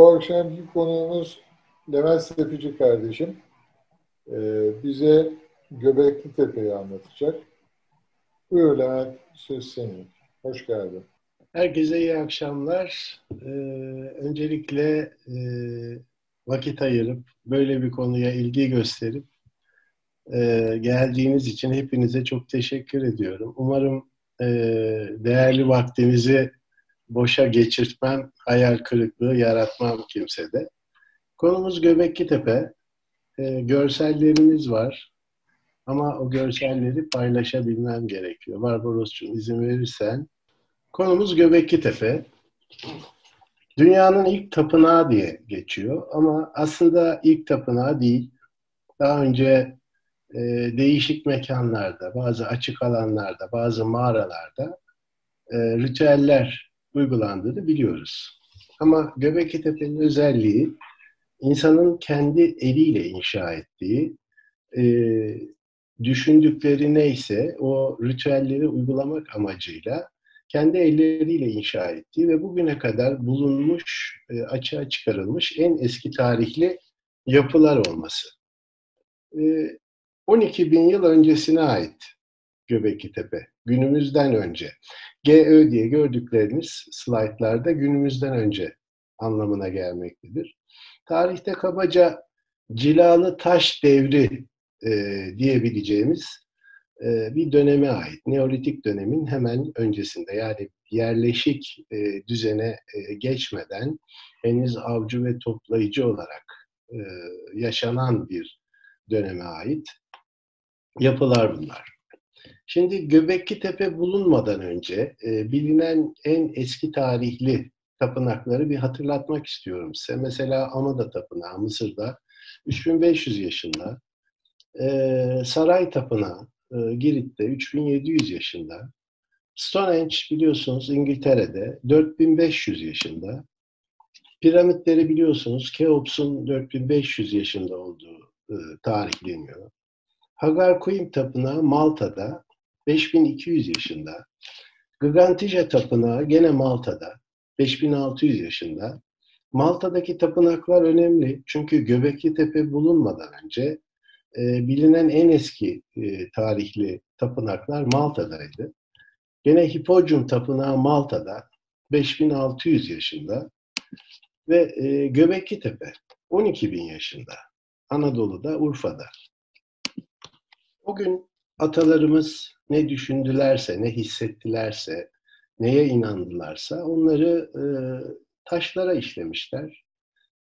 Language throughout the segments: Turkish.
Bu akşamki konuğumuz Levent Sepici kardeşim. Ee, bize Göbekli Tepe'yi anlatacak. Buyur Levent, söz senin. Hoş geldin. Herkese iyi akşamlar. Ee, öncelikle e, vakit ayırıp böyle bir konuya ilgi gösterip e, geldiğiniz için hepinize çok teşekkür ediyorum. Umarım e, değerli vaktinizi boşa geçirtmem, hayal kırıklığı yaratmam kimsede. Konumuz Göbekli Tepe. E, görsellerimiz var. Ama o görselleri paylaşabilmem gerekiyor. Barbaros'cum izin verirsen. Konumuz Göbekli Tepe. Dünyanın ilk tapınağı diye geçiyor ama aslında ilk tapınağı değil. Daha önce e, değişik mekanlarda, bazı açık alanlarda, bazı mağaralarda e, ritüeller uygulandığını biliyoruz. Ama Göbekli Tepe'nin özelliği insanın kendi eliyle inşa ettiği, e, düşündükleri neyse o ritüelleri uygulamak amacıyla kendi elleriyle inşa ettiği ve bugüne kadar bulunmuş, e, açığa çıkarılmış en eski tarihli yapılar olması. E, 12 bin yıl öncesine ait Göbekli Tepe, günümüzden önce. GÖ diye gördükleriniz slaytlarda günümüzden önce anlamına gelmektedir. Tarihte kabaca cilalı taş devri e, diyebileceğimiz e, bir döneme ait. Neolitik dönemin hemen öncesinde yani yerleşik e, düzene e, geçmeden henüz avcı ve toplayıcı olarak e, yaşanan bir döneme ait yapılar bunlar. Şimdi Göbekli Tepe bulunmadan önce e, bilinen en eski tarihli tapınakları bir hatırlatmak istiyorum size. Mesela Amada Tapınağı Mısır'da 3500 yaşında. E, Saray Tapınağı e, Girit'te 3700 yaşında. Stonehenge biliyorsunuz İngiltere'de 4500 yaşında. Piramitleri biliyorsunuz Keops'un 4500 yaşında olduğu e, tarihleniyor. Hagar Kuyum Tapınağı Malta'da 5200 yaşında. Gigantija Tapınağı gene Malta'da 5600 yaşında. Malta'daki tapınaklar önemli çünkü Göbekli Tepe bulunmadan önce e, bilinen en eski e, tarihli tapınaklar Malta'daydı. Gene Hippodyum Tapınağı Malta'da 5600 yaşında ve e, Göbekli Tepe 12 bin yaşında. Anadolu'da, Urfa'da. O gün atalarımız ne düşündülerse, ne hissettilerse, neye inandılarsa onları e, taşlara işlemişler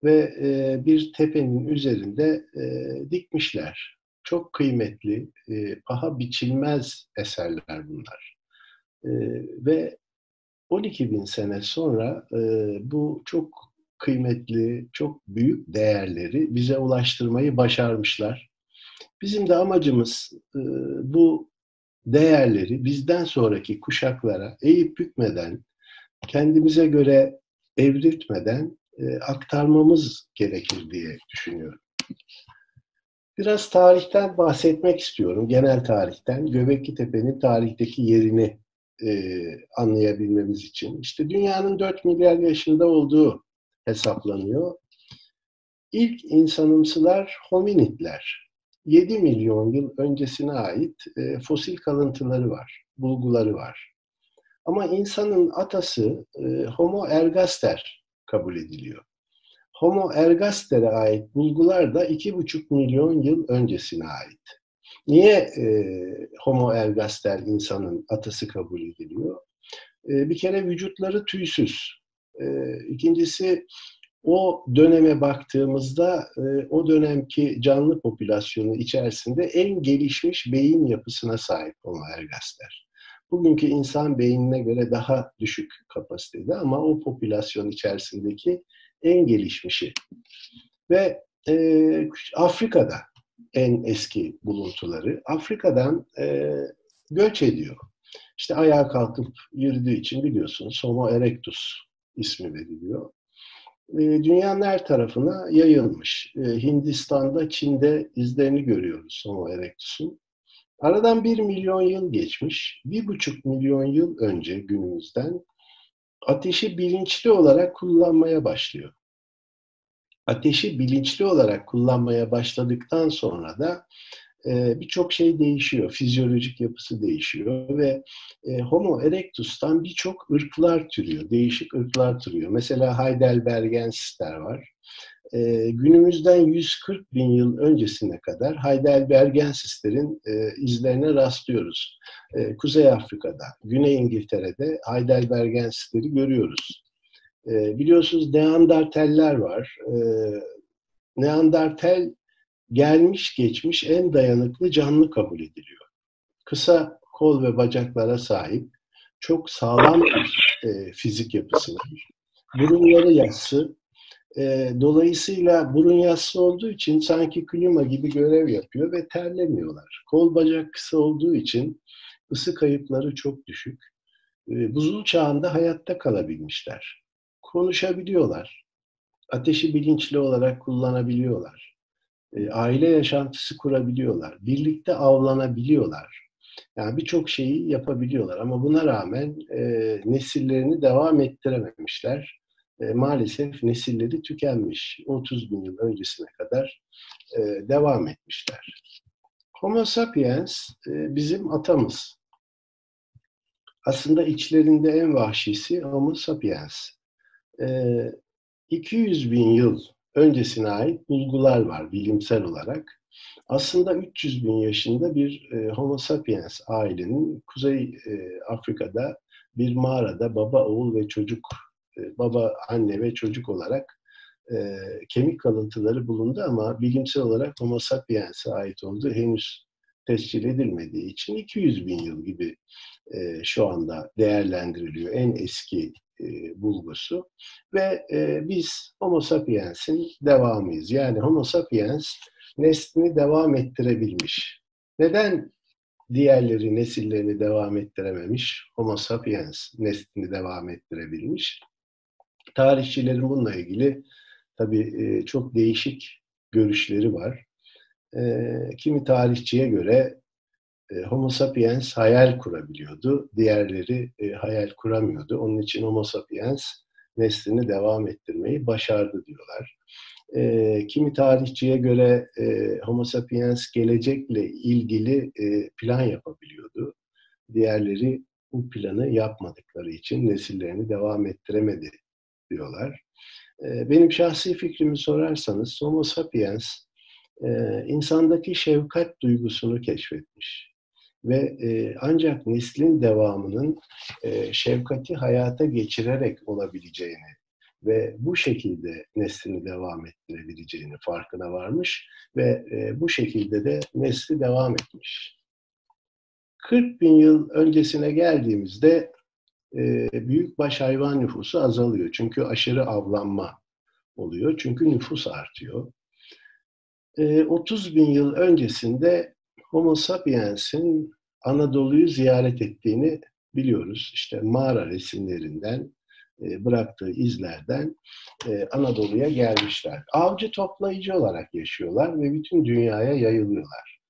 ve e, bir tepenin üzerinde e, dikmişler. Çok kıymetli, e, paha biçilmez eserler bunlar. E, ve 12 bin sene sonra e, bu çok kıymetli, çok büyük değerleri bize ulaştırmayı başarmışlar. Bizim de amacımız e, bu değerleri bizden sonraki kuşaklara eğip bükmeden, kendimize göre evriltmeden e, aktarmamız gerekir diye düşünüyorum. Biraz tarihten bahsetmek istiyorum, genel tarihten. Göbekli Tepe'nin tarihteki yerini e, anlayabilmemiz için. İşte dünyanın 4 milyar yaşında olduğu hesaplanıyor. İlk insanımsılar hominidler. 7 milyon yıl öncesine ait e, fosil kalıntıları var, bulguları var. Ama insanın atası e, Homo ergaster kabul ediliyor. Homo ergaster'e ait bulgular da 2,5 milyon yıl öncesine ait. Niye e, Homo ergaster insanın atası kabul ediliyor? E, bir kere vücutları tüysüz. E, ikincisi o döneme baktığımızda e, o dönemki canlı popülasyonu içerisinde en gelişmiş beyin yapısına sahip Homo ergaster. Bugünkü insan beynine göre daha düşük kapasitede ama o popülasyon içerisindeki en gelişmişi. Ve e, Afrika'da en eski buluntuları Afrika'dan e, göç ediyor. İşte ayağa kalkıp yürüdüğü için biliyorsunuz Homo erectus ismi veriliyor. E, dünyanın her tarafına yayılmış. E, Hindistan'da, Çin'de izlerini görüyoruz Homo erectus'un. Aradan bir milyon yıl geçmiş. Bir buçuk milyon yıl önce günümüzden ateşi bilinçli olarak kullanmaya başlıyor. Ateşi bilinçli olarak kullanmaya başladıktan sonra da e, birçok şey değişiyor. Fizyolojik yapısı değişiyor ve e, Homo erectus'tan birçok ırklar türüyor. Değişik ırklar türüyor. Mesela Heidelbergensisler var. E, günümüzden 140 bin yıl öncesine kadar Heidelbergensislerin e, izlerine rastlıyoruz. Kuzey Afrika'da, Güney İngiltere'de Heidelbergensisleri görüyoruz. Biliyorsunuz Neandertaller var. E, Neandertal gelmiş geçmiş en dayanıklı canlı kabul ediliyor. Kısa kol ve bacaklara sahip, çok sağlam bir e, fizik yapısı var. Burunları yassı, e, dolayısıyla burun yassı olduğu için sanki klima gibi görev yapıyor ve terlemiyorlar. Kol bacak kısa olduğu için ısı kayıpları çok düşük. E, buzul çağında hayatta kalabilmişler. Konuşabiliyorlar. Ateşi bilinçli olarak kullanabiliyorlar. E, aile yaşantısı kurabiliyorlar. Birlikte avlanabiliyorlar. Yani birçok şeyi yapabiliyorlar ama buna rağmen e, nesillerini devam ettirememişler e, maalesef nesilleri tükenmiş. 30 bin yıl öncesine kadar e, devam etmişler. Homo sapiens e, bizim atamız. Aslında içlerinde en vahşisi Homo sapiens. E, 200 bin yıl öncesine ait bulgular var bilimsel olarak. Aslında 300 bin yaşında bir e, Homo sapiens ailenin Kuzey e, Afrika'da bir mağarada baba, oğul ve çocuk e, baba, anne ve çocuk olarak e, kemik kalıntıları bulundu ama bilimsel olarak Homo sapiens'e ait olduğu henüz tescil edilmediği için 200 bin yıl gibi e, şu anda değerlendiriliyor en eski e, bulgusu ve e, biz Homo sapiens'in devamıyız. Yani Homo sapiens neslini devam ettirebilmiş. Neden diğerleri nesillerini devam ettirememiş? Homo sapiens neslini devam ettirebilmiş. Tarihçilerin bununla ilgili tabii e, çok değişik görüşleri var. E, kimi tarihçiye göre e, Homo sapiens hayal kurabiliyordu, diğerleri hayal kuramıyordu. Onun için Homo sapiens neslini devam ettirmeyi başardı diyorlar. kimi tarihçiye göre Homo sapiens gelecekle ilgili plan yapabiliyordu. Diğerleri bu planı yapmadıkları için nesillerini devam ettiremedi diyorlar. Ee, benim şahsi fikrimi sorarsanız Homo sapiens e, insandaki şefkat duygusunu keşfetmiş. Ve e, ancak neslin devamının e, şefkati hayata geçirerek olabileceğini ve bu şekilde neslini devam ettirebileceğini farkına varmış ve bu şekilde de nesli devam etmiş. 40 bin yıl öncesine geldiğimizde e, büyükbaş hayvan nüfusu azalıyor. Çünkü aşırı avlanma oluyor. Çünkü nüfus artıyor. 30 e, bin yıl öncesinde Homo sapiens'in Anadolu'yu ziyaret ettiğini biliyoruz. İşte mağara resimlerinden, e, bıraktığı izlerden Anadolu'ya gelmişler. Avcı toplayıcı olarak yaşıyorlar ve bütün dünyaya yayılıyorlar.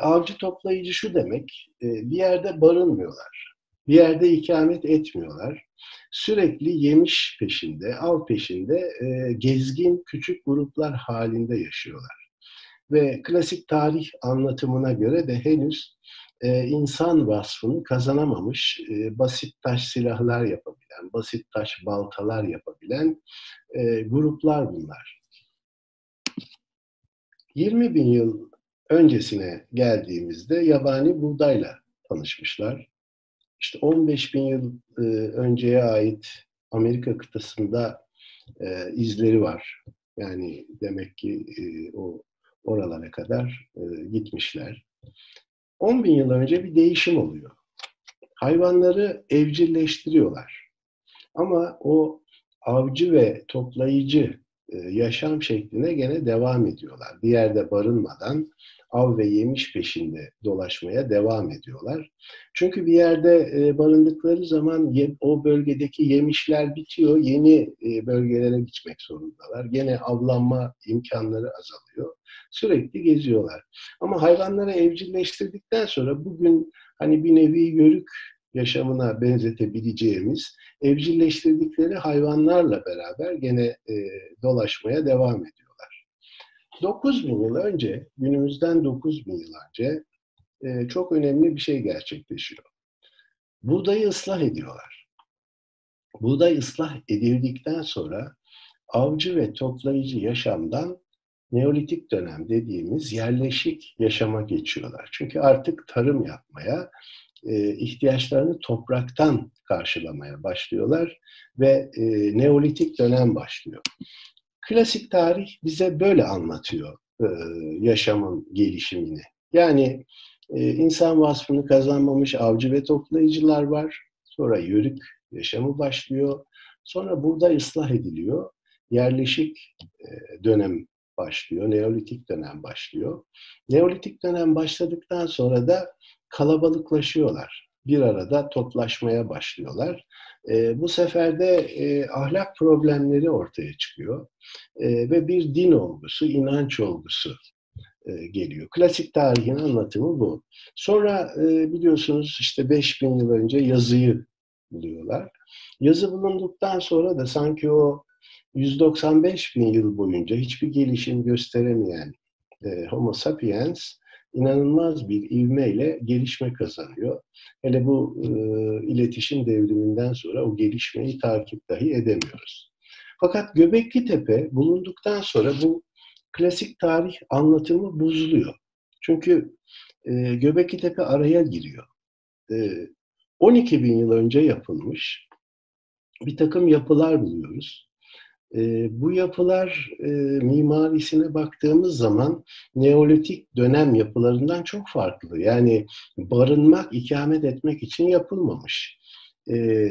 Avcı toplayıcı şu demek, bir yerde barınmıyorlar bir yerde ikamet etmiyorlar. Sürekli yemiş peşinde, av peşinde e, gezgin küçük gruplar halinde yaşıyorlar. Ve klasik tarih anlatımına göre de henüz e, insan vasfını kazanamamış, e, basit taş silahlar yapabilen, basit taş baltalar yapabilen e, gruplar bunlar. 20 bin yıl öncesine geldiğimizde yabani buğdayla tanışmışlar işte 15 bin yıl e, önceye ait Amerika kıtasında e, izleri var. Yani demek ki e, o oralara kadar e, gitmişler. 10 bin yıl önce bir değişim oluyor. Hayvanları evcilleştiriyorlar. Ama o avcı ve toplayıcı yaşam şekline gene devam ediyorlar. Bir yerde barınmadan av ve yemiş peşinde dolaşmaya devam ediyorlar. Çünkü bir yerde e, barındıkları zaman o bölgedeki yemişler bitiyor, yeni e, bölgelere gitmek zorundalar. Gene avlanma imkanları azalıyor. Sürekli geziyorlar. Ama hayvanları evcilleştirdikten sonra bugün hani bir nevi yörük yaşamına benzetebileceğimiz evcilleştirdikleri hayvanlarla beraber gene e, dolaşmaya devam ediyorlar. 9000 yıl önce, günümüzden 9000 yıl önce e, çok önemli bir şey gerçekleşiyor. Buğdayı ıslah ediyorlar. Buğday ıslah edildikten sonra avcı ve toplayıcı yaşamdan Neolitik dönem dediğimiz yerleşik yaşama geçiyorlar. Çünkü artık tarım yapmaya, e, ihtiyaçlarını topraktan karşılamaya başlıyorlar ve e, Neolitik dönem başlıyor. Klasik tarih bize böyle anlatıyor e, yaşamın gelişimini. Yani e, insan vasfını kazanmamış avcı ve toplayıcılar var. Sonra yörük yaşamı başlıyor. Sonra burada ıslah ediliyor. Yerleşik dönem başlıyor. Neolitik dönem başlıyor. Neolitik dönem başladıktan sonra da kalabalıklaşıyorlar. Bir arada toplaşmaya başlıyorlar. E, bu sefer de e, ahlak problemleri ortaya çıkıyor. E, ve bir din olgusu, inanç olgusu e, geliyor. Klasik tarihin anlatımı bu. Sonra e, biliyorsunuz işte 5000 yıl önce yazıyı buluyorlar. Yazı bulunduktan sonra da sanki o 195 bin yıl boyunca hiçbir gelişim gösteremeyen e, Homo sapiens inanılmaz bir ivmeyle gelişme kazanıyor. Hele bu e, iletişim devriminden sonra o gelişmeyi takip dahi edemiyoruz. Fakat Göbekli Tepe bulunduktan sonra bu klasik tarih anlatımı bozuluyor. Çünkü e, Göbekli Tepe araya giriyor. E, 12 bin yıl önce yapılmış bir takım yapılar buluyoruz. E, bu yapılar e, mimarisine baktığımız zaman Neolitik dönem yapılarından çok farklı. Yani barınmak, ikamet etmek için yapılmamış. E,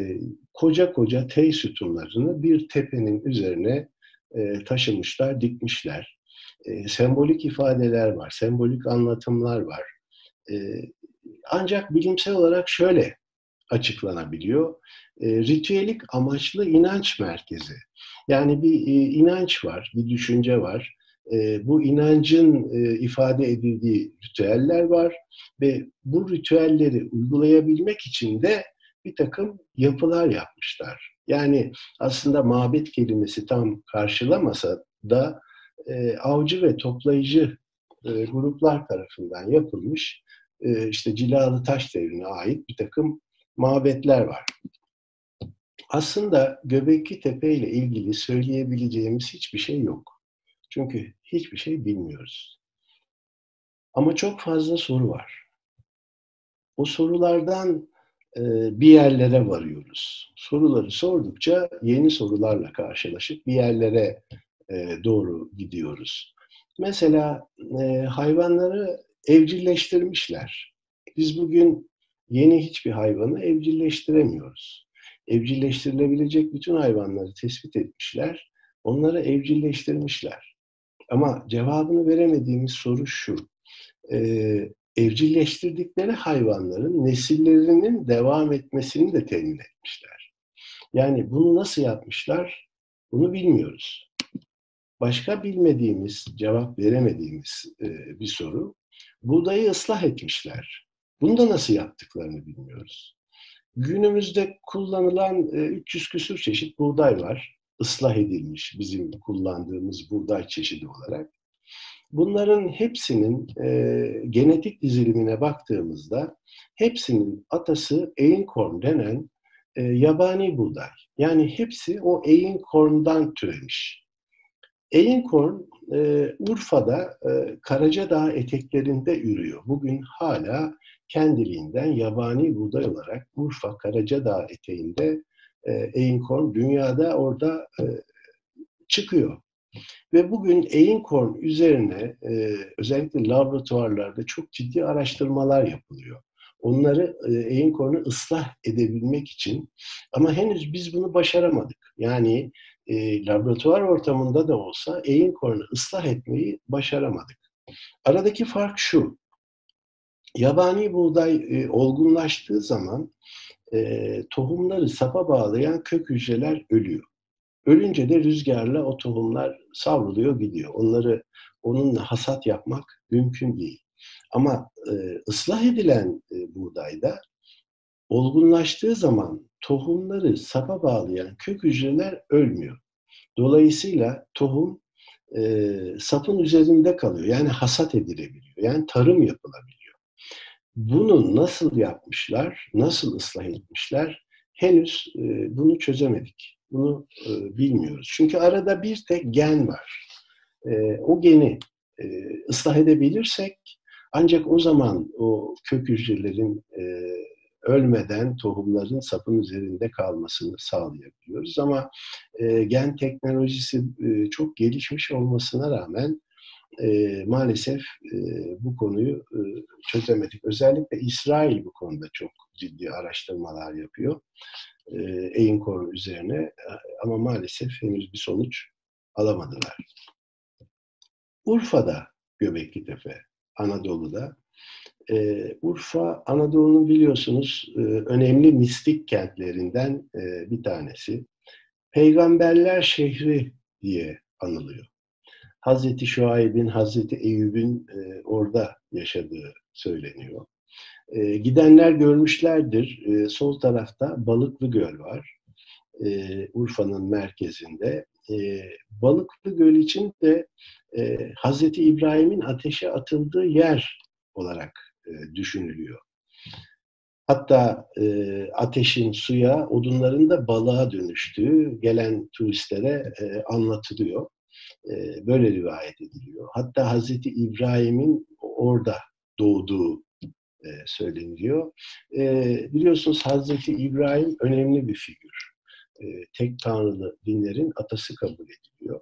koca koca tey sütunlarını bir tepenin üzerine e, taşımışlar, dikmişler. E, sembolik ifadeler var, sembolik anlatımlar var. E, ancak bilimsel olarak şöyle açıklanabiliyor. E, ritüelik amaçlı inanç merkezi. Yani bir e, inanç var, bir düşünce var. E, bu inancın e, ifade edildiği ritüeller var ve bu ritüelleri uygulayabilmek için de bir takım yapılar yapmışlar. Yani aslında mabet kelimesi tam karşılamasa da avcı ve toplayıcı gruplar tarafından yapılmış işte cilalı taş devrine ait bir takım mabetler var. Aslında Göbekli Tepe ile ilgili söyleyebileceğimiz hiçbir şey yok. Çünkü hiçbir şey bilmiyoruz. Ama çok fazla soru var. O sorulardan e, bir yerlere varıyoruz. Soruları sordukça yeni sorularla karşılaşıp bir yerlere e, doğru gidiyoruz. Mesela e, hayvanları evcilleştirmişler. Biz bugün yeni hiçbir hayvanı evcilleştiremiyoruz. Evcilleştirilebilecek bütün hayvanları tespit etmişler, onları evcilleştirmişler. Ama cevabını veremediğimiz soru şu. Ee, evcilleştirdikleri hayvanların nesillerinin devam etmesini de temin etmişler. Yani bunu nasıl yapmışlar? Bunu bilmiyoruz. Başka bilmediğimiz, cevap veremediğimiz e, bir soru. Buğdayı ıslah etmişler. Bunu da nasıl yaptıklarını bilmiyoruz. Günümüzde kullanılan 300 e, küsur çeşit buğday var. Islah edilmiş bizim kullandığımız buğday çeşidi olarak. Bunların hepsinin e, genetik dizilimine baktığımızda hepsinin atası einkorn denen e, yabani buğday. Yani hepsi o einkorn'dan türemiş. Einkorn Urfa'da e, Karacadağ eteklerinde ürüyor. Bugün hala kendiliğinden yabani buğday olarak Urfa Karacadağ eteğinde e, einkorn dünyada orada e, çıkıyor. Ve bugün einkorn üzerine e, özellikle laboratuvarlarda çok ciddi araştırmalar yapılıyor. Onları e, einkornu ıslah edebilmek için ama henüz biz bunu başaramadık. Yani e, laboratuvar ortamında da olsa einkornu ıslah etmeyi başaramadık. Aradaki fark şu. Yabani buğday e, olgunlaştığı zaman e, tohumları sapa bağlayan kök hücreler ölüyor. Ölünce de rüzgarla o tohumlar savruluyor gidiyor. Onları onunla hasat yapmak mümkün değil. Ama e, ıslah edilen e, buğdayda olgunlaştığı zaman tohumları sapa bağlayan kök hücreler ölmüyor. Dolayısıyla tohum e, sapın üzerinde kalıyor. Yani hasat edilebiliyor. Yani tarım yapılabiliyor. Bunu nasıl yapmışlar, nasıl ıslah etmişler henüz e, bunu çözemedik. Bunu e, bilmiyoruz. Çünkü arada bir tek gen var. E, o geni ıslah edebilirsek ancak o zaman o kök hücrelerin ölmeden tohumların sapın üzerinde kalmasını sağlayabiliyoruz. Ama gen teknolojisi çok gelişmiş olmasına rağmen e, maalesef e, bu konuyu e, çözemedik. Özellikle İsrail bu konuda çok ciddi araştırmalar yapıyor. E, Einkorn üzerine ama maalesef henüz bir sonuç alamadılar. Urfa'da Göbekli Tepe, Anadolu'da e, Urfa, Anadolu'nun biliyorsunuz e, önemli mistik kentlerinden e, bir tanesi. Peygamberler şehri diye anılıyor. Hazreti Şuayb'in, Hazreti Eyüp'ün e, orada yaşadığı söyleniyor. E, gidenler görmüşlerdir. E, sol tarafta Balıklı Göl var. E, Urfa'nın merkezinde. E, Balıklı Göl için de e, Hazreti İbrahim'in ateşe atıldığı yer olarak e, düşünülüyor. Hatta e, ateşin suya, odunların da balığa dönüştüğü gelen turistlere e, anlatılıyor. E, böyle rivayet ediliyor. Hatta Hazreti İbrahim'in orada doğduğu e, söyleniyor. E, biliyorsunuz Hazreti İbrahim önemli bir figür. Tek tanrılı dinlerin atası kabul ediliyor.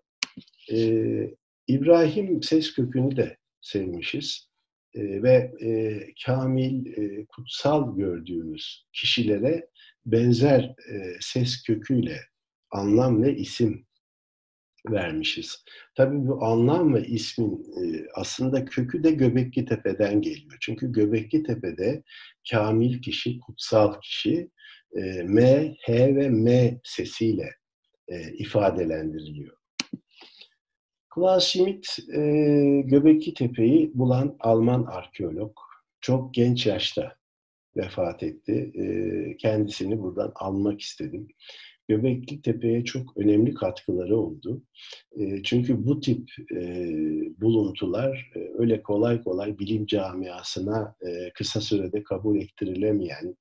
İbrahim ses kökünü de sevmişiz. Ve kamil, kutsal gördüğümüz kişilere benzer ses köküyle anlam ve isim vermişiz. Tabii bu anlam ve ismin e, aslında kökü de Göbekli Tepe'den geliyor. Çünkü Göbekli Tepe'de kamil kişi, kutsal kişi e, M, H ve M sesiyle e, ifadelendiriliyor. Klaus Schmidt Göbekli Tepe'yi bulan Alman arkeolog. Çok genç yaşta vefat etti. Kendisini buradan almak istedim. Göbekli Tepe'ye çok önemli katkıları oldu. E, çünkü bu tip e, buluntular e, öyle kolay kolay bilim camiasına e, kısa sürede kabul ettirilemeyen,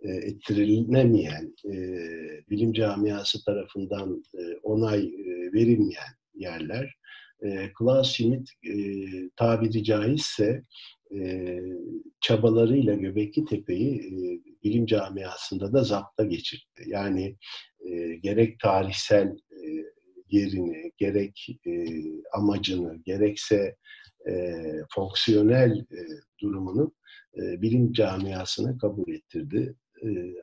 e, ettirilemeyen, bilim camiası tarafından onay verilmeyen yerler e, Klaus Schmidt tabiri caizse e, çabalarıyla Göbekli Tepe'yi e, bilim camiasında da zapta geçirdi. Yani e, gerek tarihsel e, yerini, gerek e, amacını, gerekse e, fonksiyonel e, durumunu e, bilim camiasına kabul ettirdi.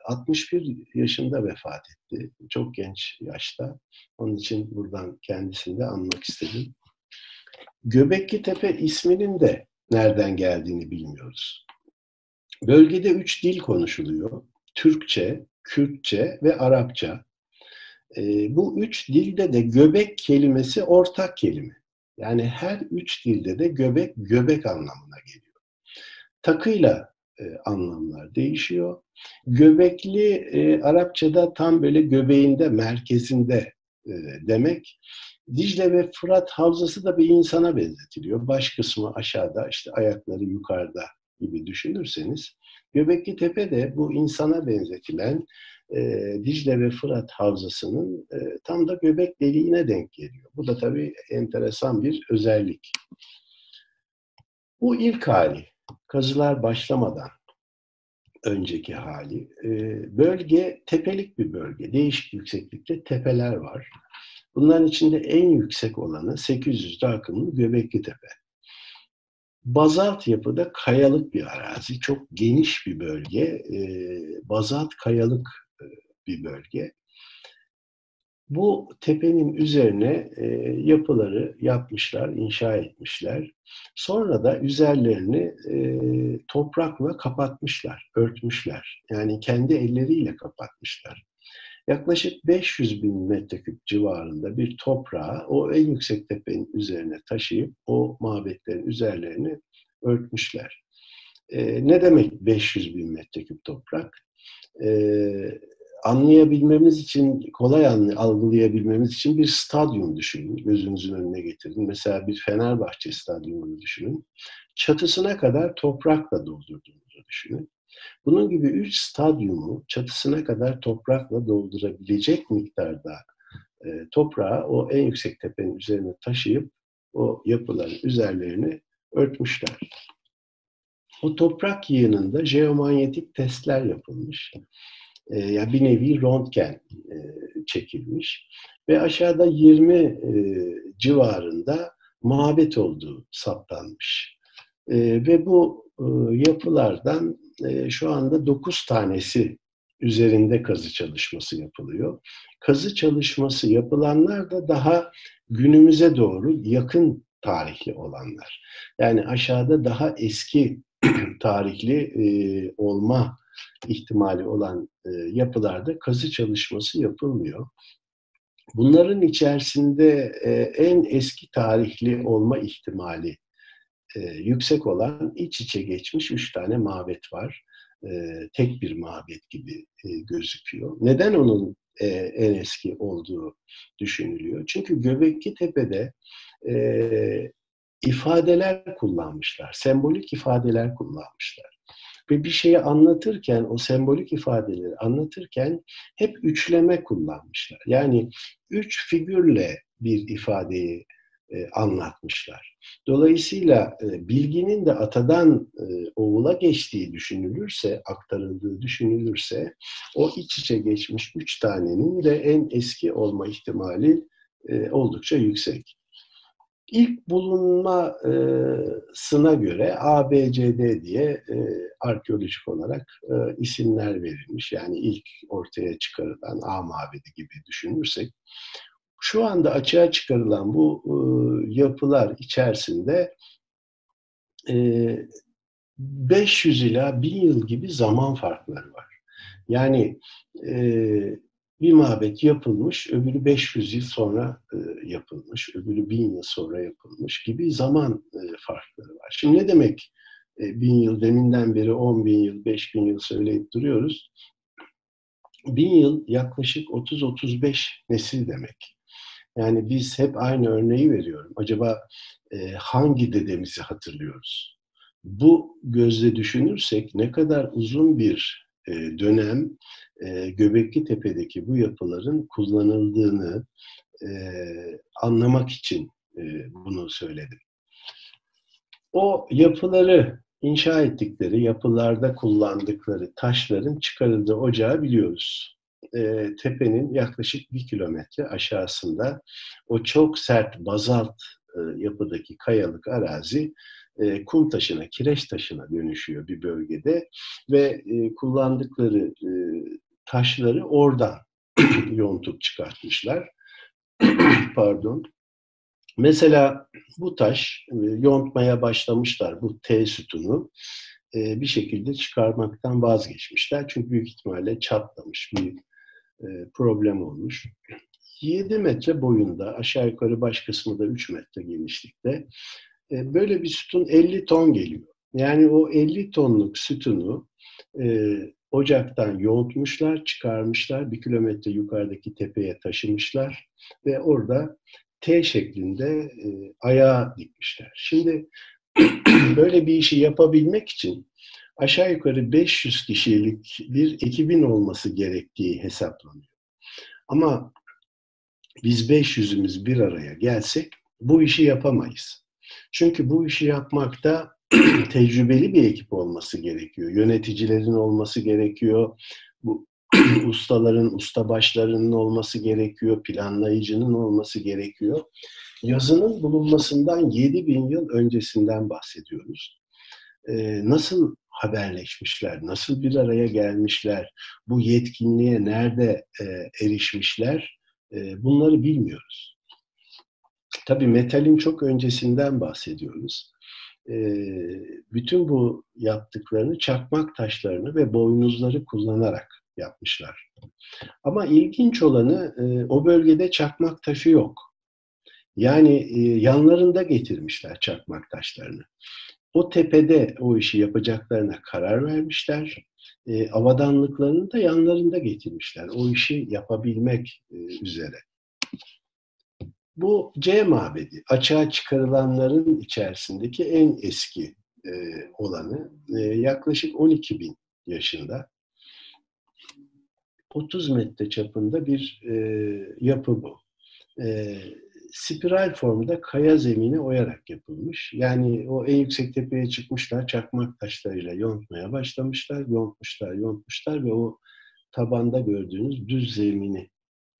61 yaşında vefat etti. Çok genç yaşta. Onun için buradan kendisini de anmak istedim. Göbekli Tepe isminin de nereden geldiğini bilmiyoruz. Bölgede üç dil konuşuluyor. Türkçe, Kürtçe ve Arapça. E, bu üç dilde de göbek kelimesi ortak kelime. Yani her üç dilde de göbek, göbek anlamına geliyor. Takıyla e, anlamlar değişiyor. Göbekli e, Arapçada tam böyle göbeğinde, merkezinde e, demek. Dicle ve Fırat havzası da bir insana benzetiliyor. Baş kısmı aşağıda, işte ayakları yukarıda gibi düşünürseniz. Göbekli Tepe de bu insana benzetilen e, Dicle ve Fırat havzasının e, tam da göbek deliğine denk geliyor. Bu da tabii enteresan bir özellik. Bu ilk hali, kazılar başlamadan önceki hali. E, bölge tepelik bir bölge. Değişik yükseklikte tepeler var. Bunların içinde en yüksek olanı 800 rakımlı Göbekli Tepe. Bazalt yapıda kayalık bir arazi, çok geniş bir bölge, e, bazalt kayalık e, bir bölge. Bu tepenin üzerine e, yapıları yapmışlar, inşa etmişler. Sonra da üzerlerini e, toprakla kapatmışlar, örtmüşler. Yani kendi elleriyle kapatmışlar yaklaşık 500 bin metreküp civarında bir toprağı o en yüksek tepenin üzerine taşıyıp o mabetlerin üzerlerini örtmüşler. E, ne demek 500 bin metreküp toprak? e, anlayabilmemiz için, kolay algılayabilmemiz için bir stadyum düşünün. Gözünüzün önüne getirin. Mesela bir Fenerbahçe stadyumunu düşünün. Çatısına kadar toprakla doldurduğunuzu düşünün. Bunun gibi üç stadyumu çatısına kadar toprakla doldurabilecek miktarda e, toprağı o en yüksek tepenin üzerine taşıyıp o yapıların üzerlerini örtmüşler. O toprak yığınında jeomanyetik testler yapılmış. E, yani bir nevi röntgen e, çekilmiş ve aşağıda 20 e, civarında mabet olduğu saptanmış. E, ve bu e, yapılardan e, şu anda 9 tanesi üzerinde kazı çalışması yapılıyor. Kazı çalışması yapılanlar da daha günümüze doğru yakın tarihli olanlar. Yani aşağıda daha eski tarihli e, olma ihtimali olan e, yapılarda kazı çalışması yapılmıyor. Bunların içerisinde e, en eski tarihli olma ihtimali e, yüksek olan iç içe geçmiş üç tane mabet var. E, tek bir mabet gibi e, gözüküyor. Neden onun e, en eski olduğu düşünülüyor? Çünkü Göbekli Tepe'de e, ifadeler kullanmışlar, sembolik ifadeler kullanmışlar. Ve bir şeyi anlatırken, o sembolik ifadeleri anlatırken hep üçleme kullanmışlar. Yani üç figürle bir ifadeyi anlatmışlar. Dolayısıyla e, bilginin de atadan e, oğula geçtiği düşünülürse, aktarıldığı düşünülürse, o iç içe geçmiş üç tanenin de en eski olma ihtimali e, oldukça yüksek. İlk bulunmasına göre ABCD diye e, arkeolojik olarak e, isimler verilmiş. Yani ilk ortaya çıkarılan A mabedi gibi düşünürsek şu anda açığa çıkarılan bu e, yapılar içerisinde e, 500 ila 1000 yıl gibi zaman farkları var. Yani e, bir mabet yapılmış, öbürü 500 yıl sonra e, yapılmış, öbürü 1000 yıl sonra yapılmış gibi zaman e, farkları var. Şimdi ne demek e, 1000 yıl, deminden beri 10 bin yıl, 5 bin yıl söyleyip duruyoruz. 1000 yıl yaklaşık 30-35 nesil demek. Yani biz hep aynı örneği veriyorum. Acaba e, hangi dedemizi hatırlıyoruz? Bu gözle düşünürsek ne kadar uzun bir e, dönem e, Göbekli Tepe'deki bu yapıların kullanıldığını e, anlamak için e, bunu söyledim. O yapıları inşa ettikleri, yapılarda kullandıkları taşların çıkarıldığı ocağı biliyoruz e, tepenin yaklaşık bir kilometre aşağısında o çok sert bazalt e, yapıdaki kayalık arazi e, kum taşına, kireç taşına dönüşüyor bir bölgede ve e, kullandıkları e, taşları oradan yontup çıkartmışlar. Pardon. Mesela bu taş e, yontmaya başlamışlar bu T sütunu e, bir şekilde çıkarmaktan vazgeçmişler. Çünkü büyük ihtimalle çatlamış bir problem olmuş. 7 metre boyunda, aşağı yukarı baş kısmı da 3 metre genişlikte. E, böyle bir sütun 50 ton geliyor. Yani o 50 tonluk sütunu e, ocaktan yoğurtmuşlar, çıkarmışlar, bir kilometre yukarıdaki tepeye taşımışlar ve orada T şeklinde e, ayağa dikmişler. Şimdi böyle bir işi yapabilmek için aşağı yukarı 500 kişilik bir ekibin olması gerektiği hesaplanıyor. Ama biz 500'ümüz bir araya gelsek bu işi yapamayız. Çünkü bu işi yapmakta tecrübeli bir ekip olması gerekiyor. Yöneticilerin olması gerekiyor. Bu ustaların, ustabaşlarının olması gerekiyor. Planlayıcının olması gerekiyor. Yazının bulunmasından 7000 yıl öncesinden bahsediyoruz. Ee, nasıl haberleşmişler, nasıl bir araya gelmişler, bu yetkinliğe nerede e, erişmişler e, bunları bilmiyoruz. Tabii metalin çok öncesinden bahsediyoruz. E, bütün bu yaptıklarını çakmak taşlarını ve boynuzları kullanarak yapmışlar. Ama ilginç olanı e, o bölgede çakmak taşı yok. Yani e, yanlarında getirmişler çakmak taşlarını. O tepede o işi yapacaklarına karar vermişler. E, avadanlıklarını da yanlarında getirmişler. O işi yapabilmek e, üzere. Bu C mabedi, açığa çıkarılanların içerisindeki en eski e, olanı. E, yaklaşık 12 bin yaşında. 30 metre çapında bir e, yapı bu. E, spiral formda kaya zemini oyarak yapılmış. Yani o en yüksek tepeye çıkmışlar, çakmak taşlarıyla yontmaya başlamışlar, yontmuşlar, yontmuşlar ve o tabanda gördüğünüz düz zemini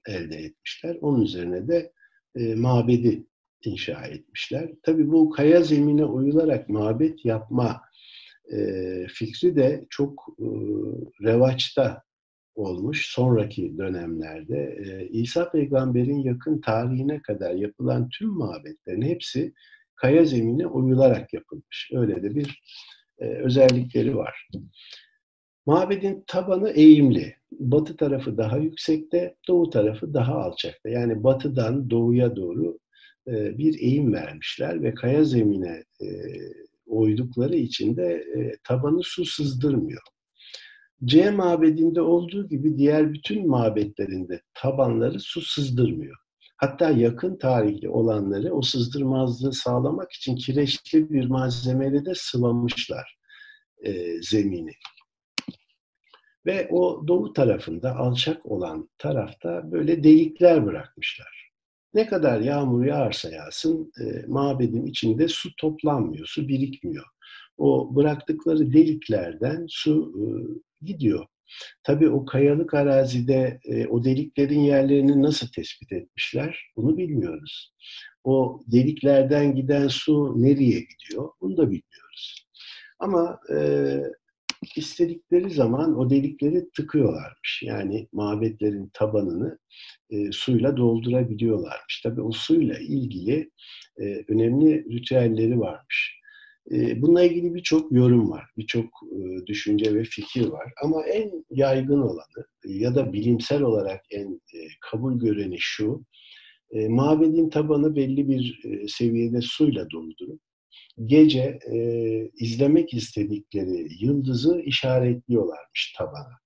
elde etmişler. Onun üzerine de e, mabedi inşa etmişler. Tabii bu kaya zemine uyularak mabet yapma e, fikri de çok e, revaçta olmuş sonraki dönemlerde. İsa peygamberin yakın tarihine kadar yapılan tüm mabetlerin hepsi kaya zemine uyularak yapılmış. Öyle de bir özellikleri var. Mabedin tabanı eğimli. Batı tarafı daha yüksekte, doğu tarafı daha alçakta. Yani batıdan doğuya doğru bir eğim vermişler ve kaya zemine oydukları için de tabanı su sızdırmıyor. C mabedinde olduğu gibi diğer bütün mabetlerinde tabanları su sızdırmıyor. Hatta yakın tarihli olanları o sızdırmazlığı sağlamak için kireçli bir malzemeyle de sıvamışlar e, zemini. Ve o doğu tarafında alçak olan tarafta böyle delikler bırakmışlar. Ne kadar yağmur yağarsa yağsın e, mabedin içinde su toplanmıyor, su birikmiyor. O bıraktıkları deliklerden su e, gidiyor. Tabii o kayalık arazide e, o deliklerin yerlerini nasıl tespit etmişler bunu bilmiyoruz. O deliklerden giden su nereye gidiyor bunu da bilmiyoruz. Ama e, istedikleri zaman o delikleri tıkıyorlarmış. Yani mabetlerin tabanını e, suyla doldurabiliyorlarmış. Tabii o suyla ilgili e, önemli ritüelleri varmış. E, bununla ilgili birçok yorum var, birçok e, düşünce ve fikir var. Ama en yaygın olanı ya da bilimsel olarak en e, kabul göreni şu, e, mabedin tabanı belli bir seviyede suyla doldurup gece e, izlemek istedikleri yıldızı işaretliyorlarmış tabana.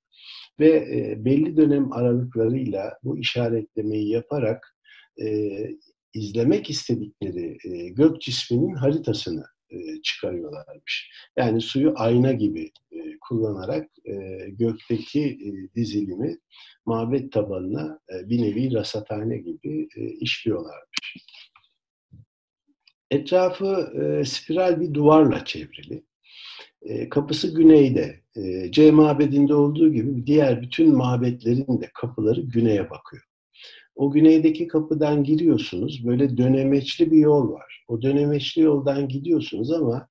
Ve e, belli dönem aralıklarıyla bu işaretlemeyi yaparak e, izlemek istedikleri e, gök cisminin haritasını e, çıkarıyorlarmış. Yani suyu ayna gibi e, kullanarak e, gökteki dizilimi mabet tabanına bir nevi rasathane gibi işliyorlarmış. Etrafı spiral bir duvarla çevrili. Kapısı güneyde. C mabedinde olduğu gibi diğer bütün mabetlerin de kapıları güneye bakıyor. O güneydeki kapıdan giriyorsunuz. Böyle dönemeçli bir yol var. O dönemeçli yoldan gidiyorsunuz ama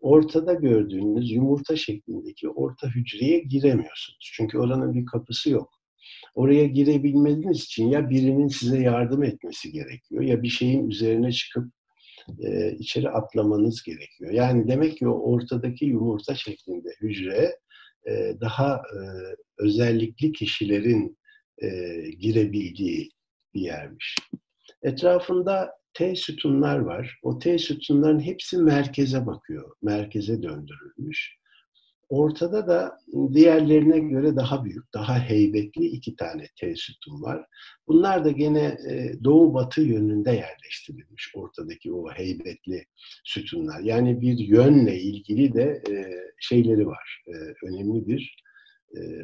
ortada gördüğünüz yumurta şeklindeki orta hücreye giremiyorsunuz. Çünkü oranın bir kapısı yok. Oraya girebilmeniz için ya birinin size yardım etmesi gerekiyor ya bir şeyin üzerine çıkıp e, içeri atlamanız gerekiyor. Yani demek ki o ortadaki yumurta şeklinde hücre e, daha e, özellikli kişilerin e, girebildiği bir yermiş. Etrafında T sütunlar var. O T sütunların hepsi merkeze bakıyor. Merkeze döndürülmüş. Ortada da diğerlerine göre daha büyük, daha heybetli iki tane T sütun var. Bunlar da gene e, doğu batı yönünde yerleştirilmiş ortadaki o heybetli sütunlar. Yani bir yönle ilgili de e, şeyleri var. E, önemli bir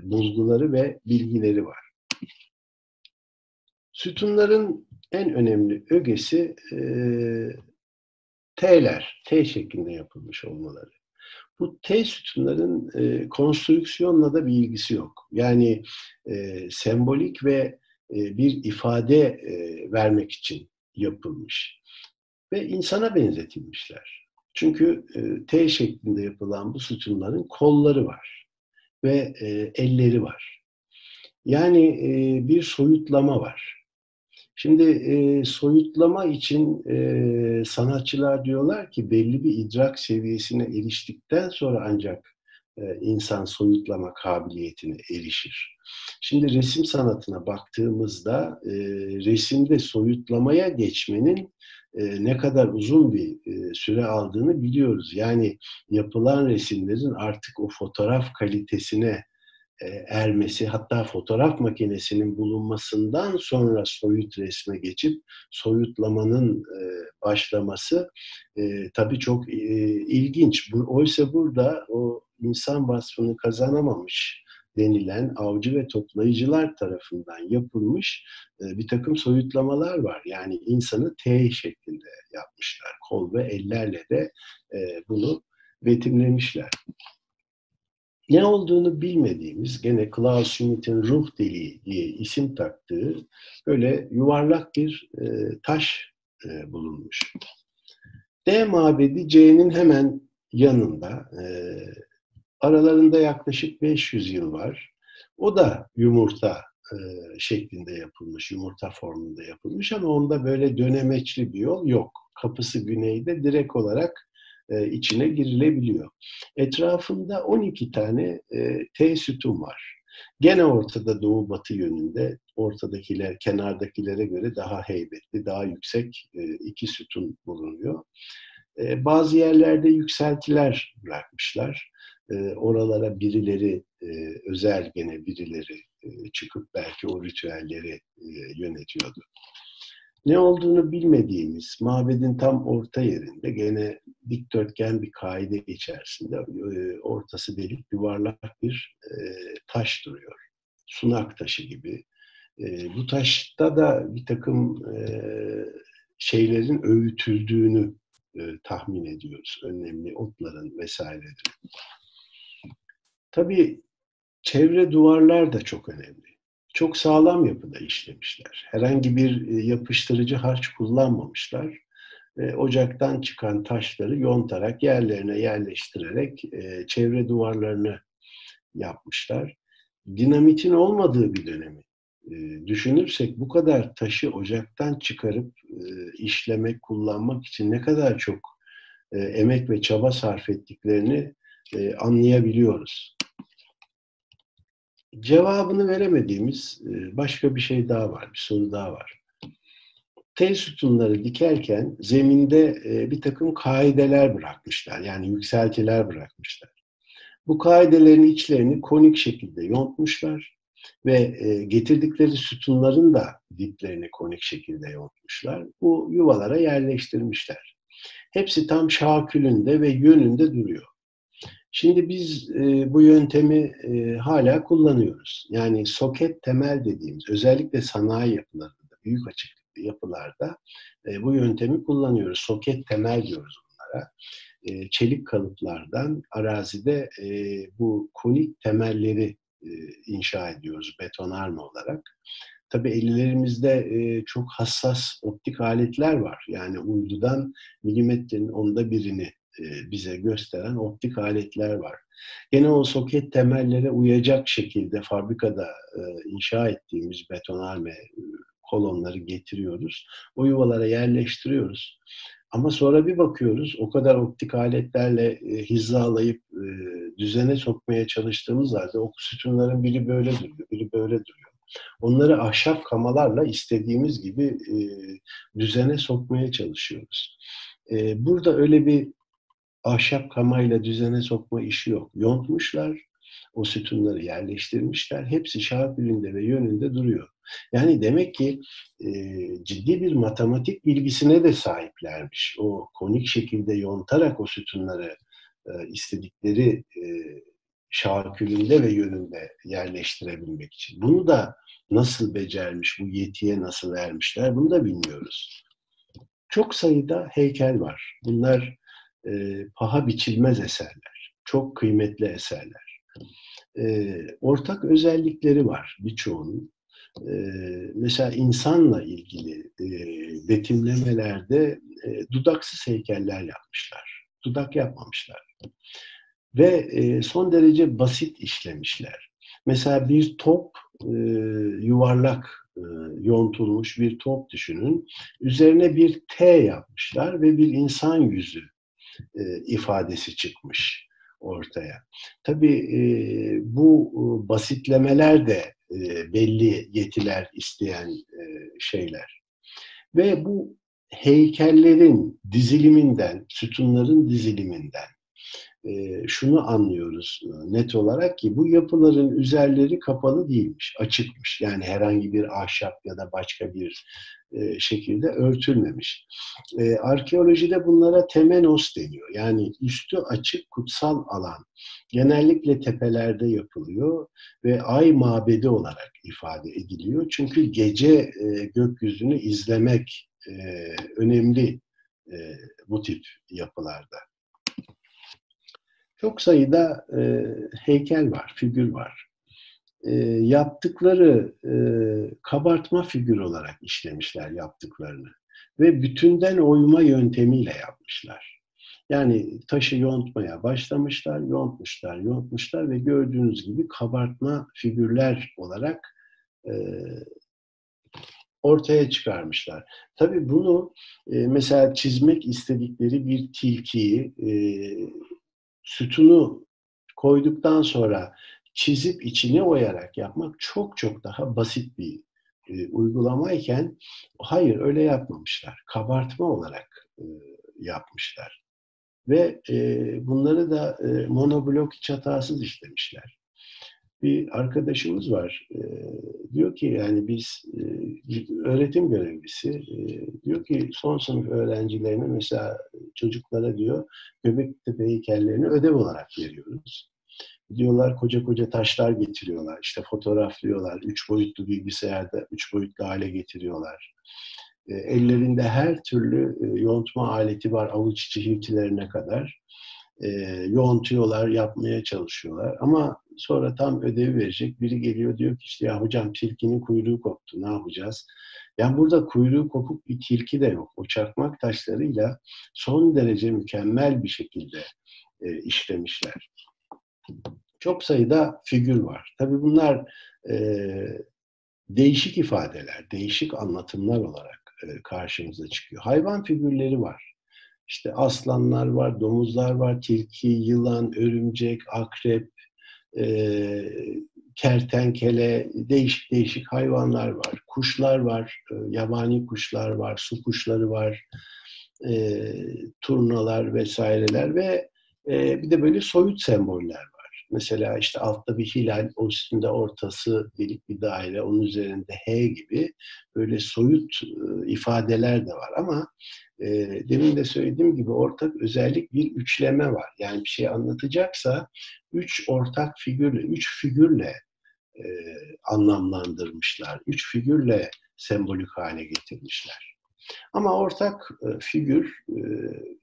bulguları ve bilgileri var. Sütunların en önemli ögesi T'ler, T şeklinde yapılmış olmaları. Bu T sütunların e, konstrüksiyonla da bir ilgisi yok. Yani e, sembolik ve e, bir ifade e, vermek için yapılmış. Ve insana benzetilmişler. Çünkü e, T şeklinde yapılan bu sütunların kolları var ve e, elleri var. Yani e, bir soyutlama var. Şimdi e, soyutlama için e, sanatçılar diyorlar ki belli bir idrak seviyesine eriştikten sonra ancak e, insan soyutlama kabiliyetine erişir. Şimdi resim sanatına baktığımızda e, resimde soyutlamaya geçmenin e, ne kadar uzun bir e, süre aldığını biliyoruz. Yani yapılan resimlerin artık o fotoğraf kalitesine ermesi, hatta fotoğraf makinesinin bulunmasından sonra soyut resme geçip soyutlamanın e, başlaması e, tabii çok e, ilginç. Oysa burada o insan vasfını kazanamamış denilen avcı ve toplayıcılar tarafından yapılmış e, bir takım soyutlamalar var. Yani insanı T şeklinde yapmışlar. Kol ve ellerle de e, bunu betimlemişler. Ne olduğunu bilmediğimiz, gene Klaus Schmidt'in ruh deliği diye isim taktığı böyle yuvarlak bir e, taş e, bulunmuş. D mabedi C'nin hemen yanında. E, aralarında yaklaşık 500 yıl var. O da yumurta e, şeklinde yapılmış, yumurta formunda yapılmış ama onda böyle dönemeçli bir yol yok. Kapısı güneyde direkt olarak e, içine girilebiliyor. Etrafında 12 tane e, T sütun var. Gene ortada doğu batı yönünde ortadakiler kenardakilere göre daha heybetli, daha yüksek e, iki sütun bulunuyor. E, bazı yerlerde yükseltiler bırakmışlar. Oralara birileri özel gene birileri çıkıp belki o ritüelleri yönetiyordu ne olduğunu bilmediğimiz mabedin tam orta yerinde gene dikdörtgen bir kaide içerisinde e, ortası delik yuvarlak bir e, taş duruyor. Sunak taşı gibi. E, bu taşta da bir takım şeylerin öğütüldüğünü tahmin ediyoruz. Önemli otların vesaireleri. Tabii çevre duvarlar da çok önemli çok sağlam yapıda işlemişler. Herhangi bir e, yapıştırıcı harç kullanmamışlar. E, ocaktan çıkan taşları yontarak yerlerine yerleştirerek e, çevre duvarlarını yapmışlar. Dinamitin olmadığı bir dönemi düşünürsek bu kadar taşı ocaktan çıkarıp işlemek, kullanmak için ne kadar çok emek ve çaba sarf ettiklerini anlayabiliyoruz cevabını veremediğimiz e, başka bir şey daha var, bir soru daha var. T sütunları dikerken zeminde e, bir takım kaideler bırakmışlar. Yani yükseltiler bırakmışlar. Bu kaidelerin içlerini konik şekilde yontmuşlar ve e, getirdikleri sütunların da diplerini konik şekilde yontmuşlar. Bu yuvalara yerleştirmişler. Hepsi tam şakülünde ve yönünde duruyor. Şimdi biz e, bu yöntemi e, hala kullanıyoruz. Yani soket temel dediğimiz özellikle sanayi yapılarında, büyük açıklıklı yapılarda e, bu yöntemi kullanıyoruz. Soket temel diyoruz bunlara. E, çelik kalıplardan arazide e, bu konik temelleri e, inşa ediyoruz betonarme olarak. Tabii ellerimizde e, çok hassas optik aletler var. Yani uydudan milimetrenin onda birini bize gösteren optik aletler var. Gene o soket temellere uyacak şekilde fabrikada e, inşa ettiğimiz betonarme e, kolonları getiriyoruz. O yuvalara yerleştiriyoruz. Ama sonra bir bakıyoruz o kadar optik aletlerle hizalayıp düzene sokmaya çalıştığımız halde o sütunların biri böyle duruyor, biri böyle duruyor. Onları ahşap kamalarla istediğimiz gibi düzene sokmaya çalışıyoruz. burada öyle bir ahşap kamayla düzene sokma işi yok. Yontmuşlar, o sütunları yerleştirmişler. Hepsi şahbülünde ve yönünde duruyor. Yani demek ki e, ciddi bir matematik bilgisine de sahiplermiş. O konik şekilde yontarak o sütunları e, istedikleri e, şakülünde ve yönünde yerleştirebilmek için. Bunu da nasıl becermiş, bu yetiye nasıl vermişler bunu da bilmiyoruz. Çok sayıda heykel var. Bunlar e, paha biçilmez eserler. Çok kıymetli eserler. E, ortak özellikleri var birçoğunun. E, mesela insanla ilgili e, betimlemelerde e, dudaksız heykeller yapmışlar. Dudak yapmamışlar. Ve e, son derece basit işlemişler. Mesela bir top e, yuvarlak e, yontulmuş bir top düşünün. Üzerine bir T yapmışlar ve bir insan yüzü e, ifadesi çıkmış ortaya. Tabii e, bu e, basitlemeler de e, belli yetiler isteyen e, şeyler. Ve bu heykellerin diziliminden, sütunların diziliminden e, şunu anlıyoruz e, net olarak ki bu yapıların üzerleri kapalı değilmiş, açıkmış. Yani herhangi bir ahşap ya da başka bir e, şekilde örtülmemiş. E, arkeolojide bunlara temenos deniyor. Yani üstü açık kutsal alan. Genellikle tepelerde yapılıyor ve ay mabedi olarak ifade ediliyor. Çünkü gece e, gökyüzünü izlemek önemli bu tip yapılarda. Çok sayıda e, heykel var, figür var. E, yaptıkları e, kabartma figür olarak işlemişler yaptıklarını. Ve bütünden oyma yöntemiyle yapmışlar. Yani taşı yontmaya başlamışlar, yontmuşlar, yontmuşlar ve gördüğünüz gibi kabartma figürler olarak e, ortaya çıkarmışlar. Tabii bunu e, mesela çizmek istedikleri bir tilkiyi e, sütunu koyduktan sonra çizip içine oyarak yapmak çok çok daha basit bir e, uygulamayken hayır öyle yapmamışlar. Kabartma olarak e, yapmışlar. Ve e, bunları da e, monoblok hiç hatasız işlemişler bir arkadaşımız var. E, diyor ki yani biz e, öğretim görevlisi e, diyor ki son sınıf öğrencilerine mesela çocuklara diyor Göbektepe heykellerini ödev olarak veriyoruz. Diyorlar koca koca taşlar getiriyorlar. işte fotoğraflıyorlar. Üç boyutlu bilgisayarda üç boyutlu hale getiriyorlar. E, ellerinde her türlü e, yontma aleti var avuç içi hiltilerine kadar e, yoğuntuyorlar, yapmaya çalışıyorlar. Ama sonra tam ödevi verecek biri geliyor diyor ki işte ya hocam tilkinin kuyruğu koptu ne yapacağız? Yani burada kuyruğu kopuk bir tilki de yok. O çakmak taşlarıyla son derece mükemmel bir şekilde e, işlemişler. Çok sayıda figür var. Tabii bunlar e, değişik ifadeler, değişik anlatımlar olarak e, karşımıza çıkıyor. Hayvan figürleri var. İşte aslanlar var, domuzlar var, tilki, yılan, örümcek, akrep, e, kertenkele, değişik değişik hayvanlar var. Kuşlar var, e, yabani kuşlar var, su kuşları var, e, turnalar vesaireler ve e, bir de böyle soyut semboller. Mesela işte altta bir hilal, o üstünde ortası delik bir daire, onun üzerinde H gibi böyle soyut e, ifadeler de var. Ama e, demin de söylediğim gibi ortak özellik bir üçleme var. Yani bir şey anlatacaksa üç ortak figürle, üç figürle e, anlamlandırmışlar. Üç figürle sembolik hale getirmişler. Ama ortak e, figür e,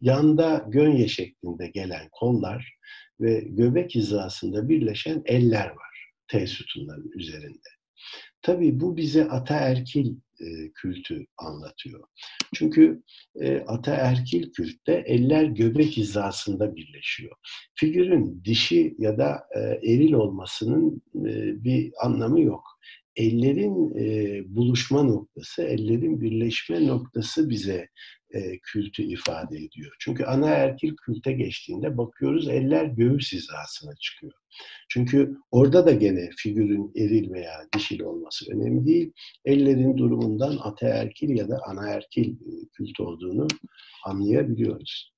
yanda gönye şeklinde gelen kollar ve göbek hizasında birleşen eller var T sütunların üzerinde. Tabii bu bize ataerkil e, kültü anlatıyor. Çünkü e, ataerkil kültte eller göbek hizasında birleşiyor. Figürün dişi ya da e, eril olmasının e, bir anlamı yok. Ellerin e, buluşma noktası, ellerin birleşme noktası bize e, kültü ifade ediyor. Çünkü ana erkil külte geçtiğinde bakıyoruz eller göğüs hizasına çıkıyor. Çünkü orada da gene figürün eril veya dişil olması önemli değil. Ellerin durumundan ataerkil ya da anaerkil e, kült olduğunu anlayabiliyoruz.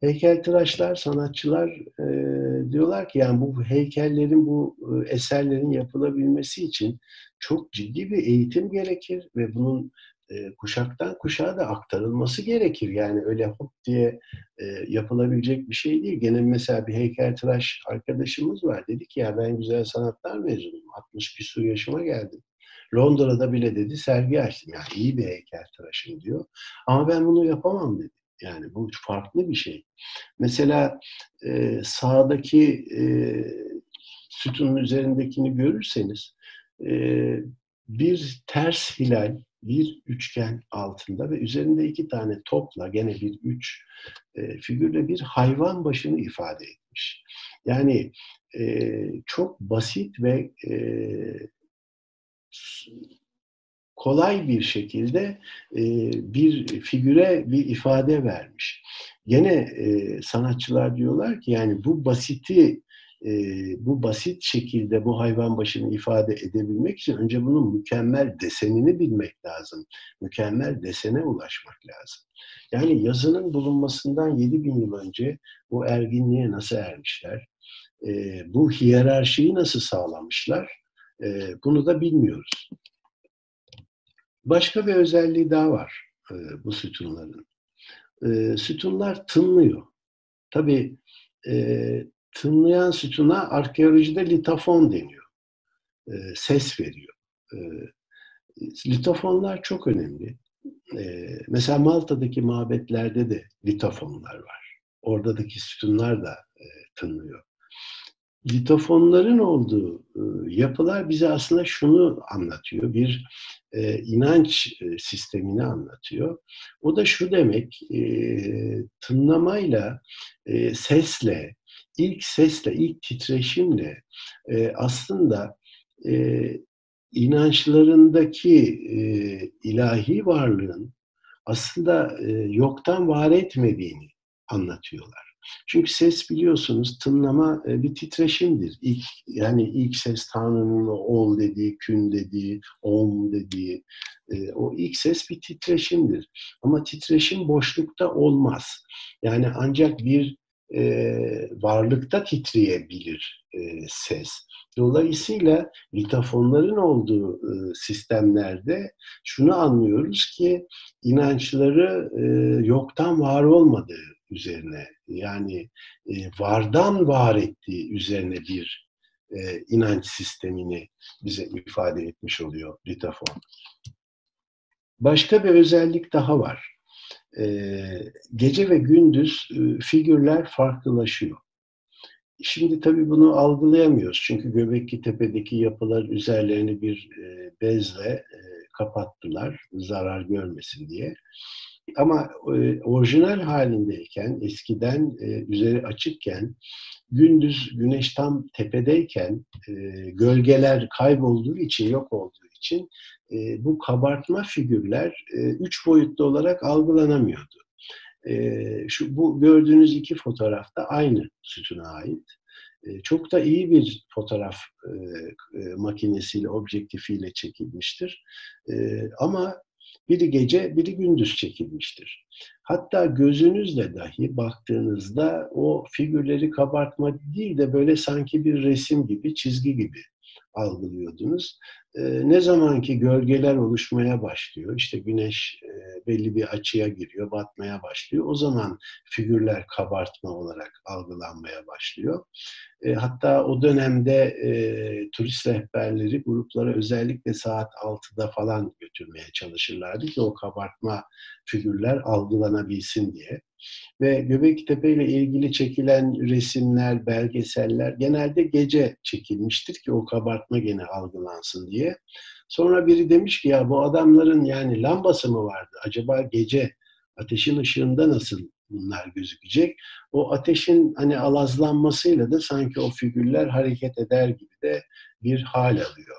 Heykeltıraşlar, sanatçılar e, diyorlar ki yani bu heykellerin, bu e, eserlerin yapılabilmesi için çok ciddi bir eğitim gerekir ve bunun e, kuşaktan kuşağa da aktarılması gerekir. Yani öyle hop diye e, yapılabilecek bir şey değil. Gene mesela bir heykeltıraş arkadaşımız var. Dedi ki ya ben güzel sanatlar mezunuyum. 60 küsur yaşıma geldim. Londra'da bile dedi sergi açtım. Yani iyi bir heykeltıraşım diyor. Ama ben bunu yapamam dedi. Yani bu farklı bir şey. Mesela e, sağdaki sütunun üzerindekini görürseniz bir ters hilal bir üçgen altında ve üzerinde iki tane topla gene bir üç e, figürle bir hayvan başını ifade etmiş. Yani e, çok basit ve e, kolay bir şekilde e, bir figüre bir ifade vermiş. Gene e, sanatçılar diyorlar ki yani bu basiti e, bu basit şekilde bu hayvan başını ifade edebilmek için önce bunun mükemmel desenini bilmek lazım. Mükemmel desene ulaşmak lazım. Yani yazının bulunmasından 7000 yıl önce bu erginliğe nasıl ermişler? E, bu hiyerarşiyi nasıl sağlamışlar? E, bunu da bilmiyoruz. Başka bir özelliği daha var e, bu sütunların. E, sütunlar tınlıyor. Tabii e, tınlayan sütuna arkeolojide litafon deniyor. E, ses veriyor. E, litofonlar çok önemli. E, mesela Malta'daki mabetlerde de litofonlar var. Oradaki sütunlar da e, tınlıyor litofonların olduğu e, yapılar bize aslında şunu anlatıyor. Bir e, inanç e, sistemini anlatıyor. O da şu demek, e, tınlamayla, e, sesle, ilk sesle, ilk titreşimle e, aslında e, inançlarındaki e, ilahi varlığın aslında e, yoktan var etmediğini anlatıyorlar. Çünkü ses biliyorsunuz tınlama e, bir titreşimdir. İlk, yani ilk ses Tanrı'nın ol dediği, kün dediği, om dediği e, o ilk ses bir titreşimdir. Ama titreşim boşlukta olmaz. Yani ancak bir e, varlıkta titreyebilir e, ses. Dolayısıyla litafonların olduğu e, sistemlerde şunu anlıyoruz ki inançları e, yoktan var olmadığı üzerine yani e, vardan var ettiği üzerine bir e, inanç sistemini bize ifade etmiş oluyor litafon. Başka bir özellik daha var. E, gece ve gündüz e, figürler farklılaşıyor. Şimdi tabii bunu algılayamıyoruz. Çünkü Göbekli Tepe'deki yapılar üzerlerini bir e, bezle e, kapattılar zarar görmesin diye. Ama orijinal halindeyken, eskiden e, üzeri açıkken, gündüz güneş tam tepedeyken e, gölgeler kaybolduğu için, yok olduğu için e, bu kabartma figürler e, üç boyutlu olarak algılanamıyordu. E, şu bu gördüğünüz iki fotoğrafta aynı sütuna ait. E, çok da iyi bir fotoğraf e, e, makinesiyle, objektifiyle çekilmiştir. E, ama biri gece, biri gündüz çekilmiştir. Hatta gözünüzle dahi baktığınızda o figürleri kabartma değil de böyle sanki bir resim gibi, çizgi gibi algılıyordunuz. Ee, ne zaman ki gölgeler oluşmaya başlıyor, işte güneş e, belli bir açıya giriyor, batmaya başlıyor. O zaman figürler kabartma olarak algılanmaya başlıyor. E, hatta o dönemde e, turist rehberleri gruplara özellikle saat 6'da falan götürmeye çalışırlardı ki o kabartma figürler algılanabilsin diye. Ve Göbektepe ile ilgili çekilen resimler, belgeseller genelde gece çekilmiştir ki o kabartma gene algılansın diye. Sonra biri demiş ki ya bu adamların yani lambası mı vardı? Acaba gece ateşin ışığında nasıl bunlar gözükecek? O ateşin hani alazlanmasıyla da sanki o figürler hareket eder gibi de bir hal alıyor.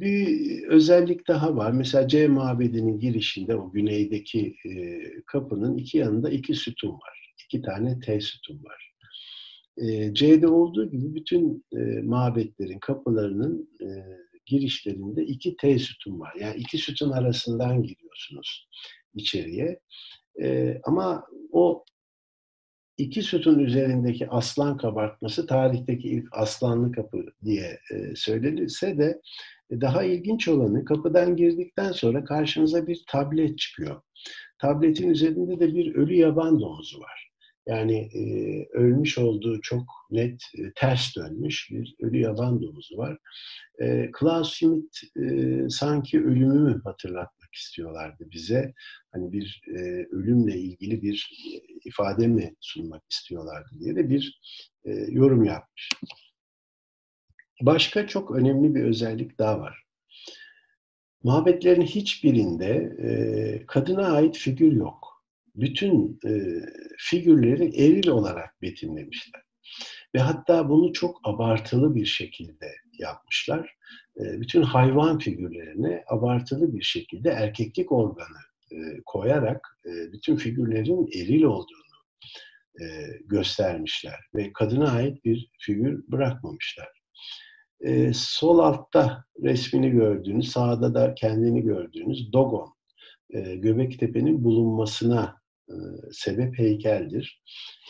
Bir özellik daha var. Mesela C mabedinin girişinde o güneydeki e, kapının iki yanında iki sütun var. İki tane T sütun var. E, C'de olduğu gibi bütün e, mabetlerin kapılarının e, girişlerinde iki T sütun var. Yani iki sütun arasından giriyorsunuz içeriye. E, ama o iki sütun üzerindeki aslan kabartması tarihteki ilk aslanlı kapı diye e, söylenirse de daha ilginç olanı kapıdan girdikten sonra karşınıza bir tablet çıkıyor. Tabletin üzerinde de bir ölü yaban domuzu var. Yani e, ölmüş olduğu çok net e, ters dönmüş bir ölü yaban domuzu var. E, Klaus Schmidt e, sanki ölümü mü hatırlatmak istiyorlardı bize. Hani bir e, ölümle ilgili bir e, ifade mi sunmak istiyorlardı diye de bir e, yorum yapmış. Başka çok önemli bir özellik daha var. Mabetlerin hiçbirinde e, kadına ait figür yok. Bütün e, figürleri eril olarak betimlemişler. Ve hatta bunu çok abartılı bir şekilde yapmışlar. E, bütün hayvan figürlerine abartılı bir şekilde erkeklik organı e, koyarak e, bütün figürlerin eril olduğunu e, göstermişler ve kadına ait bir figür bırakmamışlar. E, sol altta resmini gördüğünüz, sağda da kendini gördüğünüz Dogon, e, Göbektepe'nin bulunmasına e, sebep heykeldir.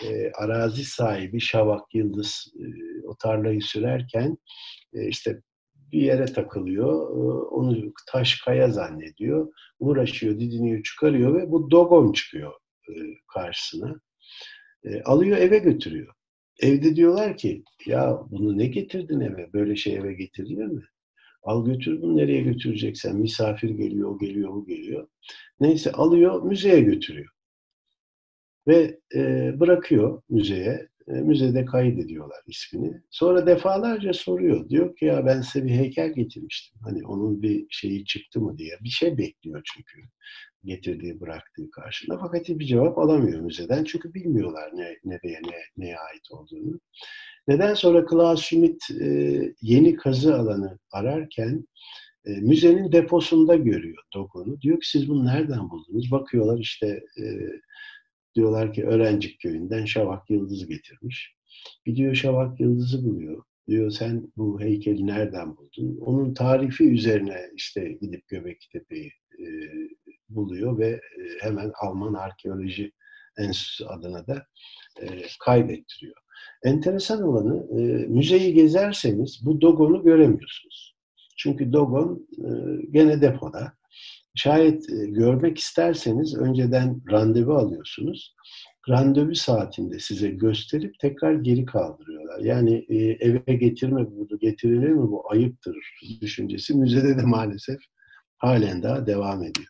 E, arazi sahibi Şavak Yıldız e, o tarlayı sürerken e, işte bir yere takılıyor, e, onu taş kaya zannediyor, uğraşıyor, didiniyor, çıkarıyor ve bu Dogon çıkıyor e, karşısına. E, alıyor eve götürüyor. Evde diyorlar ki ya bunu ne getirdin eve? Böyle şey eve getirilir mi? Al götür bunu nereye götüreceksen. Misafir geliyor, o geliyor, bu geliyor. Neyse alıyor müzeye götürüyor. Ve e, bırakıyor müzeye. E, müzede kaydediyorlar ismini. Sonra defalarca soruyor. Diyor ki ya ben size bir heykel getirmiştim. Hani onun bir şeyi çıktı mı diye. Bir şey bekliyor çünkü getirdiği, bıraktığı karşında. Fakat bir cevap alamıyor müzeden. Çünkü bilmiyorlar ne, nereye, ne, neye ait olduğunu. Neden sonra Klaus Schmidt e, yeni kazı alanı ararken e, müzenin deposunda görüyor Dogon'u. Diyor ki siz bunu nereden buldunuz? Bakıyorlar işte e, diyorlar ki Öğrencik köyünden Şavak Yıldız getirmiş. Gidiyor Şavak Yıldız'ı buluyor. Diyor sen bu heykeli nereden buldun? Onun tarifi üzerine işte gidip Göbektepe'yi e, buluyor ve e, hemen Alman Arkeoloji Enstitüsü adına da e, kaydettiriyor. Enteresan olanı e, müzeyi gezerseniz bu Dogon'u göremiyorsunuz. Çünkü Dogon e, gene depoda. Şayet e, görmek isterseniz önceden randevu alıyorsunuz. Randevu saatinde size gösterip tekrar geri kaldırıyorlar. Yani e, eve getirme bunu getirilir mi bu ayıptır düşüncesi müzede de maalesef halen daha devam ediyor.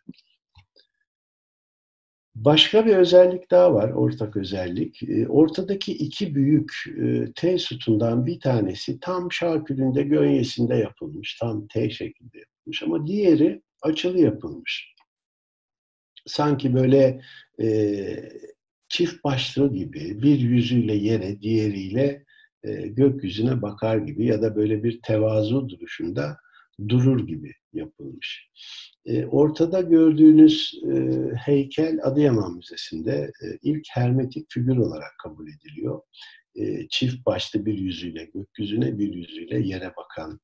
Başka bir özellik daha var, ortak özellik. E, ortadaki iki büyük T sütundan bir tanesi tam şarkülünde gönyesinde yapılmış, tam T şeklinde yapılmış ama diğeri açılı yapılmış. Sanki böyle e, çift başlı gibi bir yüzüyle yere, diğeriyle e, gökyüzüne bakar gibi ya da böyle bir tevazu duruşunda durur gibi yapılmış. E, ortada gördüğünüz e, heykel Adıyaman Müzesi'nde e, ilk hermetik figür olarak kabul ediliyor. E, çift başlı bir yüzüyle gökyüzüne bir yüzüyle yere bakan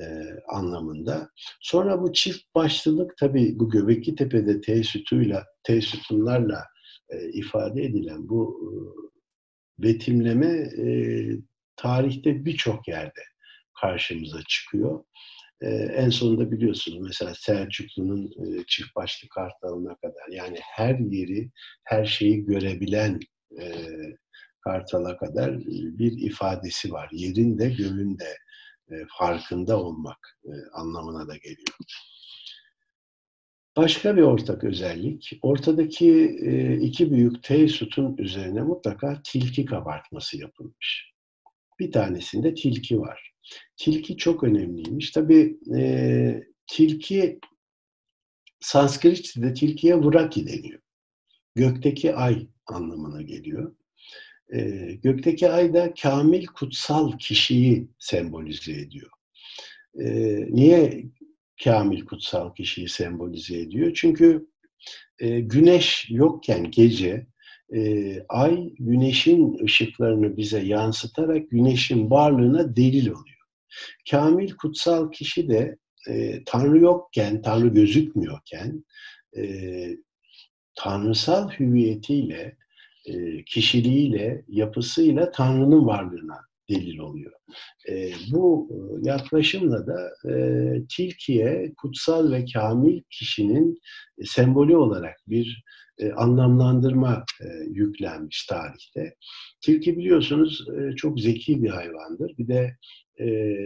e, anlamında. Sonra bu çift başlılık tabii bu Göbekli Tepe'de T sütuyla, T sütunlarla e, ifade edilen bu e, betimleme e, tarihte birçok yerde karşımıza çıkıyor. Ee, en sonunda biliyorsunuz mesela Selçuklu'nun e, çift başlı kartalına kadar yani her yeri, her şeyi görebilen e, kartala kadar bir ifadesi var. Yerin de gölün de farkında olmak e, anlamına da geliyor. Başka bir ortak özellik, ortadaki e, iki büyük T sütun üzerine mutlaka tilki kabartması yapılmış. Bir tanesinde tilki var. Tilki çok önemliymiş. Tabii e, tilki Sanskritçe'de tilkiye Vraki deniyor. Gökteki ay anlamına geliyor. E, gökteki ay da kamil kutsal kişiyi sembolize ediyor. E, niye kamil kutsal kişiyi sembolize ediyor? Çünkü e, güneş yokken gece e, ay güneşin ışıklarını bize yansıtarak güneşin varlığına delil oluyor. Kamil kutsal kişi de e, Tanrı yokken, Tanrı gözükmüyorken e, tanrısal hüviyetiyle, e, kişiliğiyle, yapısıyla Tanrı'nın varlığına delil oluyor. E, bu yaklaşımla da e, tilkiye kutsal ve kamil kişinin e, sembolü olarak bir e, anlamlandırma e, yüklenmiş tarihte. Tilki biliyorsunuz e, çok zeki bir hayvandır. Bir de e,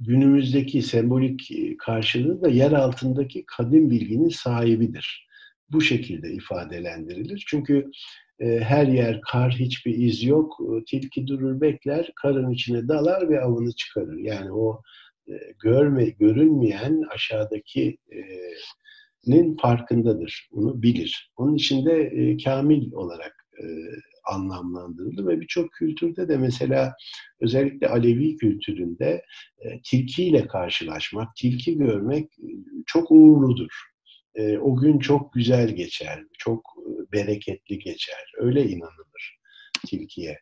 günümüzdeki sembolik e, karşılığı da yer altındaki kadim bilginin sahibidir. Bu şekilde ifadelendirilir. Çünkü e, her yer kar, hiçbir iz yok. E, tilki durur bekler, karın içine dalar ve avını çıkarır. Yani o e, görme, görünmeyen aşağıdaki e, nin farkındadır. Onu bilir. Onun içinde e, kamil olarak e, anlamlandırıldı ve birçok kültürde de mesela özellikle Alevi kültüründe e, tilkiyle karşılaşmak, tilki görmek e, çok uğurludur. E, o gün çok güzel geçer, çok bereketli geçer. Öyle inanılır tilkiye.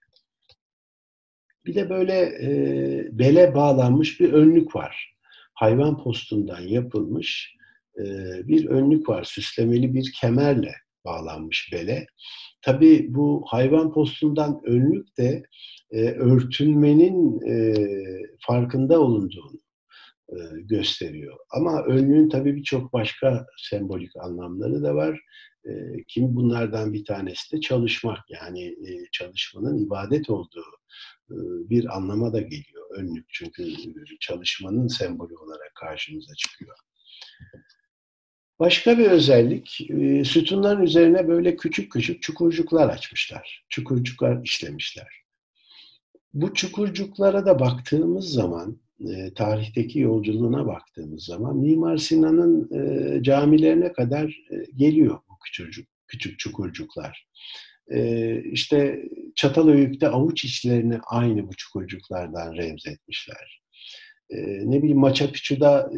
Bir de böyle e, bele bağlanmış bir önlük var. Hayvan postundan yapılmış e, bir önlük var. Süslemeli bir kemerle bağlanmış bele. Tabii bu hayvan postundan önlük de e, örtünmenin e, farkında olunduğunu gösteriyor. Ama önlüğün tabii birçok başka sembolik anlamları da var. E, kim bunlardan bir tanesi de çalışmak yani e, çalışmanın ibadet olduğu e, bir anlama da geliyor önlük. Çünkü çalışmanın sembolü olarak karşımıza çıkıyor. Başka bir özellik, e, sütunların üzerine böyle küçük küçük çukurcuklar açmışlar. Çukurcuklar işlemişler. Bu çukurcuklara da baktığımız zaman, e, tarihteki yolculuğuna baktığımız zaman Mimar Sinan'ın e, camilerine kadar geliyor bu küçük, küçük çukurcuklar. İşte Çatalhöyük'te avuç içlerini aynı bu çukurcuklardan remzetmişler. Ne bileyim Maça Picchu'da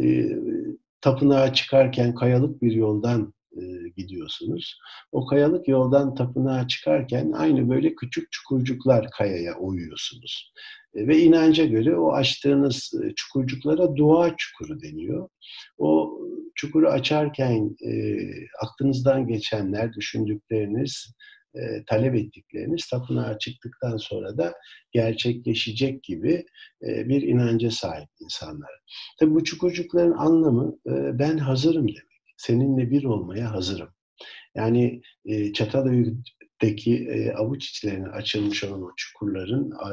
tapınağa çıkarken kayalık bir yoldan e, gidiyorsunuz. O kayalık yoldan tapınağa çıkarken aynı böyle küçük çukurcuklar kayaya oyuyorsunuz. E, ve inanca göre o açtığınız e, çukurcuklara dua çukuru deniyor. O çukuru açarken e, aklınızdan geçenler, düşündükleriniz, e, talep ettikleriniz tapınağa çıktıktan sonra da gerçekleşecek gibi e, bir inanca sahip insanlar. Tabi bu çukurcukların anlamı e, ben hazırım demek. Seninle bir olmaya hazırım. Yani e, Çatalhöyük'teki e, avuç içlerine açılmış olan o çukurların e,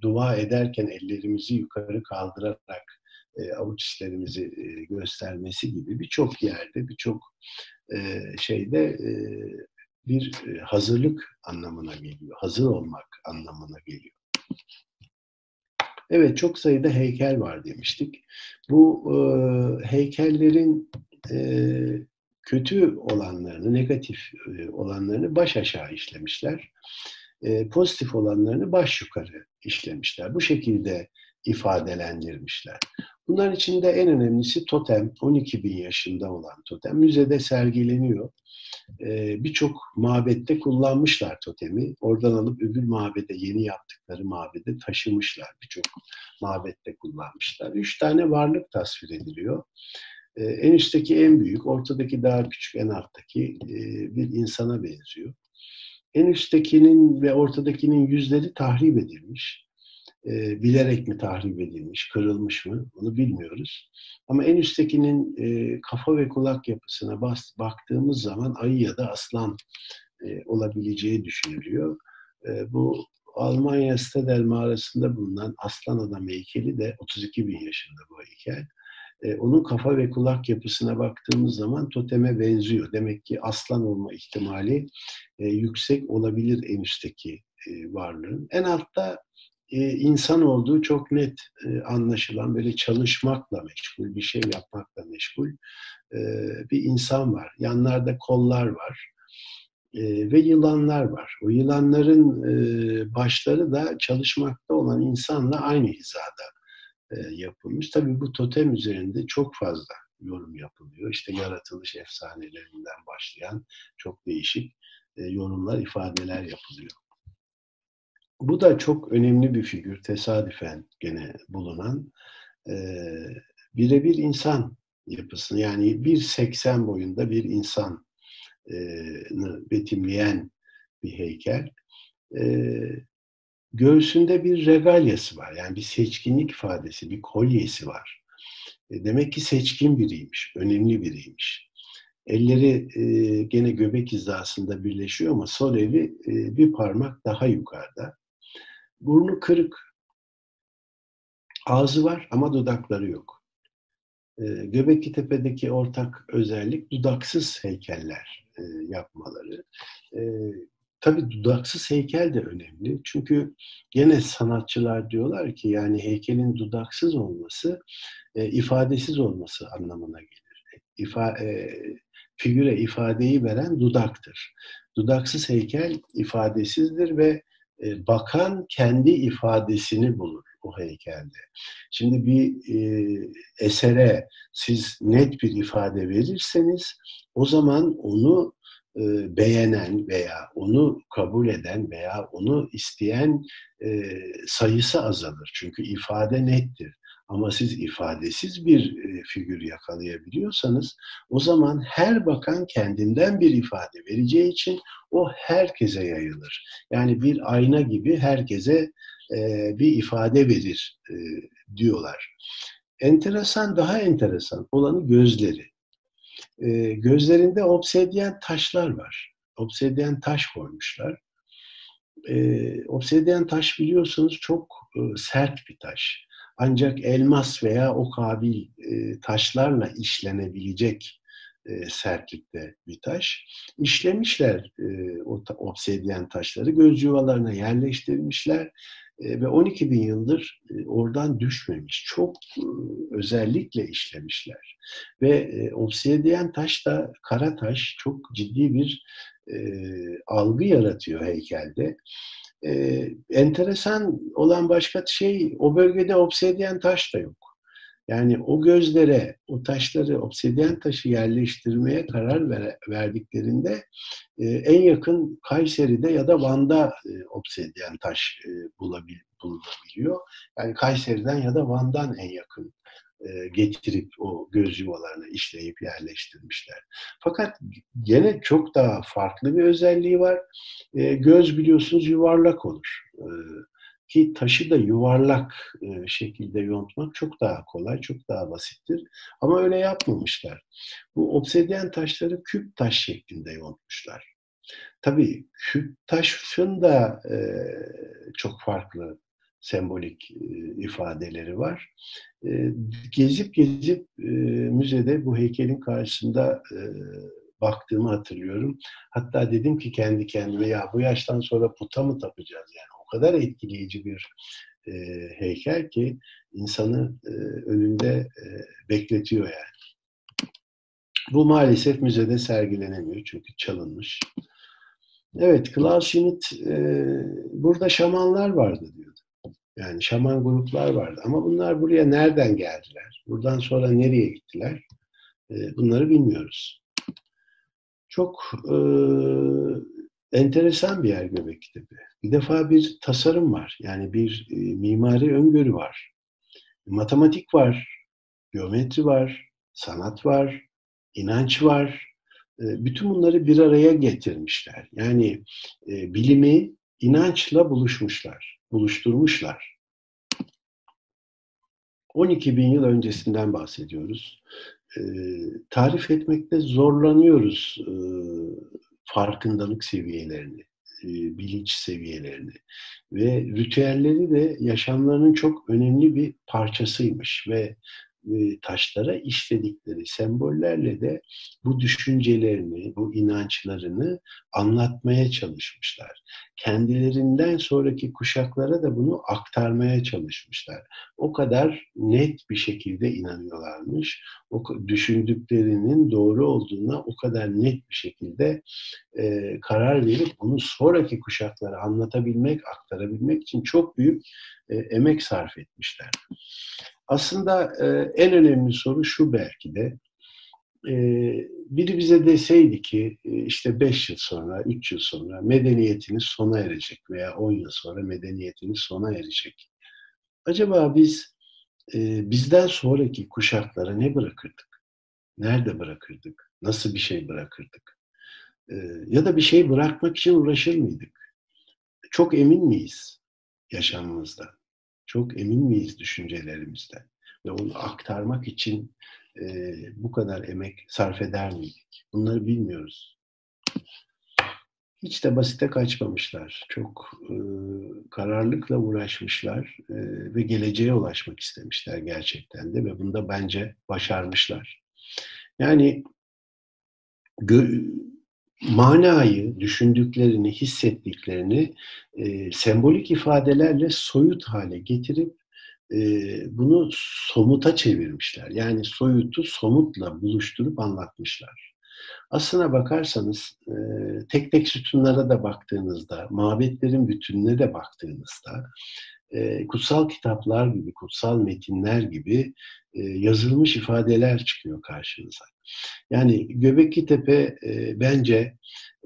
dua ederken ellerimizi yukarı kaldırarak e, avuç içlerimizi e, göstermesi gibi birçok yerde, birçok e, şeyde e, bir e, hazırlık anlamına geliyor. Hazır olmak anlamına geliyor. Evet çok sayıda heykel var demiştik. Bu e, heykellerin e, kötü olanlarını, negatif e, olanlarını baş aşağı işlemişler. E, pozitif olanlarını baş yukarı işlemişler. Bu şekilde ifadelendirmişler. Bunların içinde en önemlisi totem, 12 bin yaşında olan totem. Müzede sergileniyor. Ee, Birçok mabette kullanmışlar totemi. Oradan alıp öbür mabede, yeni yaptıkları mabede taşımışlar. Birçok mabette kullanmışlar. Üç tane varlık tasvir ediliyor. Ee, en üstteki en büyük, ortadaki daha küçük, en alttaki e, bir insana benziyor. En üsttekinin ve ortadakinin yüzleri tahrip edilmiş e, bilerek mi tahrip edilmiş, kırılmış mı onu bilmiyoruz. Ama en üsttekinin e, kafa ve kulak yapısına baktığımız zaman ayı ya da aslan e, olabileceği düşünülüyor. E, bu Almanya Stadel mağarasında bulunan aslan adam heykeli de 32 bin yaşında bu heykel. Onun kafa ve kulak yapısına baktığımız zaman toteme benziyor. Demek ki aslan olma ihtimali yüksek olabilir en üstteki varlığın. En altta insan olduğu çok net anlaşılan böyle çalışmakla meşgul, bir şey yapmakla meşgul bir insan var. Yanlarda kollar var ve yılanlar var. O yılanların başları da çalışmakta olan insanla aynı hizada e, yapılmış. Tabii bu totem üzerinde çok fazla yorum yapılıyor. İşte yaratılış efsanelerinden başlayan çok değişik e, yorumlar, ifadeler yapılıyor. Bu da çok önemli bir figür, tesadüfen gene bulunan. E, birebir insan yapısını, yani 1.80 boyunda bir insanı betimleyen bir heykel. Göğsünde bir regalyası var, yani bir seçkinlik ifadesi, bir kolyesi var. E, demek ki seçkin biriymiş, önemli biriymiş. Elleri e, gene göbek hizasında birleşiyor ama sol eli e, bir parmak daha yukarıda. Burnu kırık. Ağzı var ama dudakları yok. E, Göbekli Tepe'deki ortak özellik dudaksız heykeller e, yapmaları. E, tabii dudaksız heykel de önemli. Çünkü gene sanatçılar diyorlar ki yani heykelin dudaksız olması e, ifadesiz olması anlamına gelir. İfa, e, figüre ifadeyi veren dudaktır. Dudaksız heykel ifadesizdir ve e, bakan kendi ifadesini bulur o heykelde. Şimdi bir e, esere siz net bir ifade verirseniz o zaman onu e, beğenen veya onu kabul eden veya onu isteyen e, sayısı azalır. Çünkü ifade nettir. Ama siz ifadesiz bir e, figür yakalayabiliyorsanız o zaman her bakan kendinden bir ifade vereceği için o herkese yayılır. Yani bir ayna gibi herkese bir ifade verir diyorlar. Enteresan, daha enteresan olanı gözleri. E, gözlerinde obsedyen taşlar var. Obsedyen taş koymuşlar. E, obsedyen taş biliyorsunuz çok e, sert bir taş. Ancak elmas veya o kabil e, taşlarla işlenebilecek e, sertlikte bir taş. İşlemişler e, o ta, obsedyen taşları, göz yuvalarına yerleştirmişler ve 12 bin yıldır e, oradan düşmemiş. Çok e, özellikle işlemişler. Ve e, obsedyen taş da kara taş çok ciddi bir e, algı yaratıyor heykelde. Ee, enteresan olan başka şey o bölgede obsedyen taş da yok. Yani o gözlere o taşları obsedyen taşı yerleştirmeye karar ver, verdiklerinde e, en yakın Kayseri'de ya da Van'da e, obsedyen taş e, bulabil, bulunabiliyor. Yani Kayseri'den ya da Van'dan en yakın e, getirip o göz yuvalarına işleyip yerleştirmişler. Fakat gene çok daha farklı bir özelliği var. E, göz biliyorsunuz yuvarlak olur. E, ki taşı da yuvarlak şekilde yontmak çok daha kolay, çok daha basittir. Ama öyle yapmamışlar. Bu obsedyen taşları küp taş şeklinde yontmuşlar. Tabii küp taşın da çok farklı sembolik ifadeleri var. gezip gezip müzede bu heykelin karşısında baktığımı hatırlıyorum. Hatta dedim ki kendi kendime ya bu yaştan sonra puta mı tapacağız yani o kadar etkileyici bir e, heykel ki insanı e, önünde e, bekletiyor yani. Bu maalesef müzede sergilenemiyor çünkü çalınmış. Evet, Klaus Schmidt e, burada şamanlar vardı diyordu. Yani şaman gruplar vardı. Ama bunlar buraya nereden geldiler? Buradan sonra nereye gittiler? E, bunları bilmiyoruz. Çok e, enteresan bir yer Göbektepe. Bir defa bir tasarım var. Yani bir e, mimari öngörü var. Matematik var, geometri var, sanat var, inanç var. E, bütün bunları bir araya getirmişler. Yani e, bilimi inançla buluşmuşlar, buluşturmuşlar. 12 bin yıl öncesinden bahsediyoruz. E, tarif etmekte zorlanıyoruz e, farkındalık seviyelerini, e, bilinç seviyelerini ve ritüelleri de yaşamlarının çok önemli bir parçasıymış ve taşlara işledikleri sembollerle de bu düşüncelerini, bu inançlarını anlatmaya çalışmışlar. Kendilerinden sonraki kuşaklara da bunu aktarmaya çalışmışlar. O kadar net bir şekilde inanıyorlarmış. O düşündüklerinin doğru olduğuna o kadar net bir şekilde e, karar verip bunu sonraki kuşaklara anlatabilmek, aktarabilmek için çok büyük e, emek sarf etmişler. Aslında e, en önemli soru şu belki de. E, biri bize deseydi ki e, işte 5 yıl sonra, 3 yıl sonra medeniyetiniz sona erecek veya 10 yıl sonra medeniyetiniz sona erecek. Acaba biz e, bizden sonraki kuşaklara ne bırakırdık? Nerede bırakırdık? Nasıl bir şey bırakırdık? E, ya da bir şey bırakmak için uğraşır mıydık? Çok emin miyiz yaşamımızda? Çok emin miyiz düşüncelerimizden? Ve onu aktarmak için e, bu kadar emek sarf eder miydik? Bunları bilmiyoruz. Hiç de basite kaçmamışlar. Çok e, kararlılıkla uğraşmışlar e, ve geleceğe ulaşmak istemişler gerçekten de ve bunda bence başarmışlar. Yani gö- manayı, düşündüklerini, hissettiklerini e, sembolik ifadelerle soyut hale getirip e, bunu somuta çevirmişler. Yani soyutu somutla buluşturup anlatmışlar. Aslına bakarsanız e, tek tek sütunlara da baktığınızda, mabetlerin bütününe de baktığınızda, e, kutsal kitaplar gibi, kutsal metinler gibi e, yazılmış ifadeler çıkıyor karşınıza. Yani Göbekli Tepe e, bence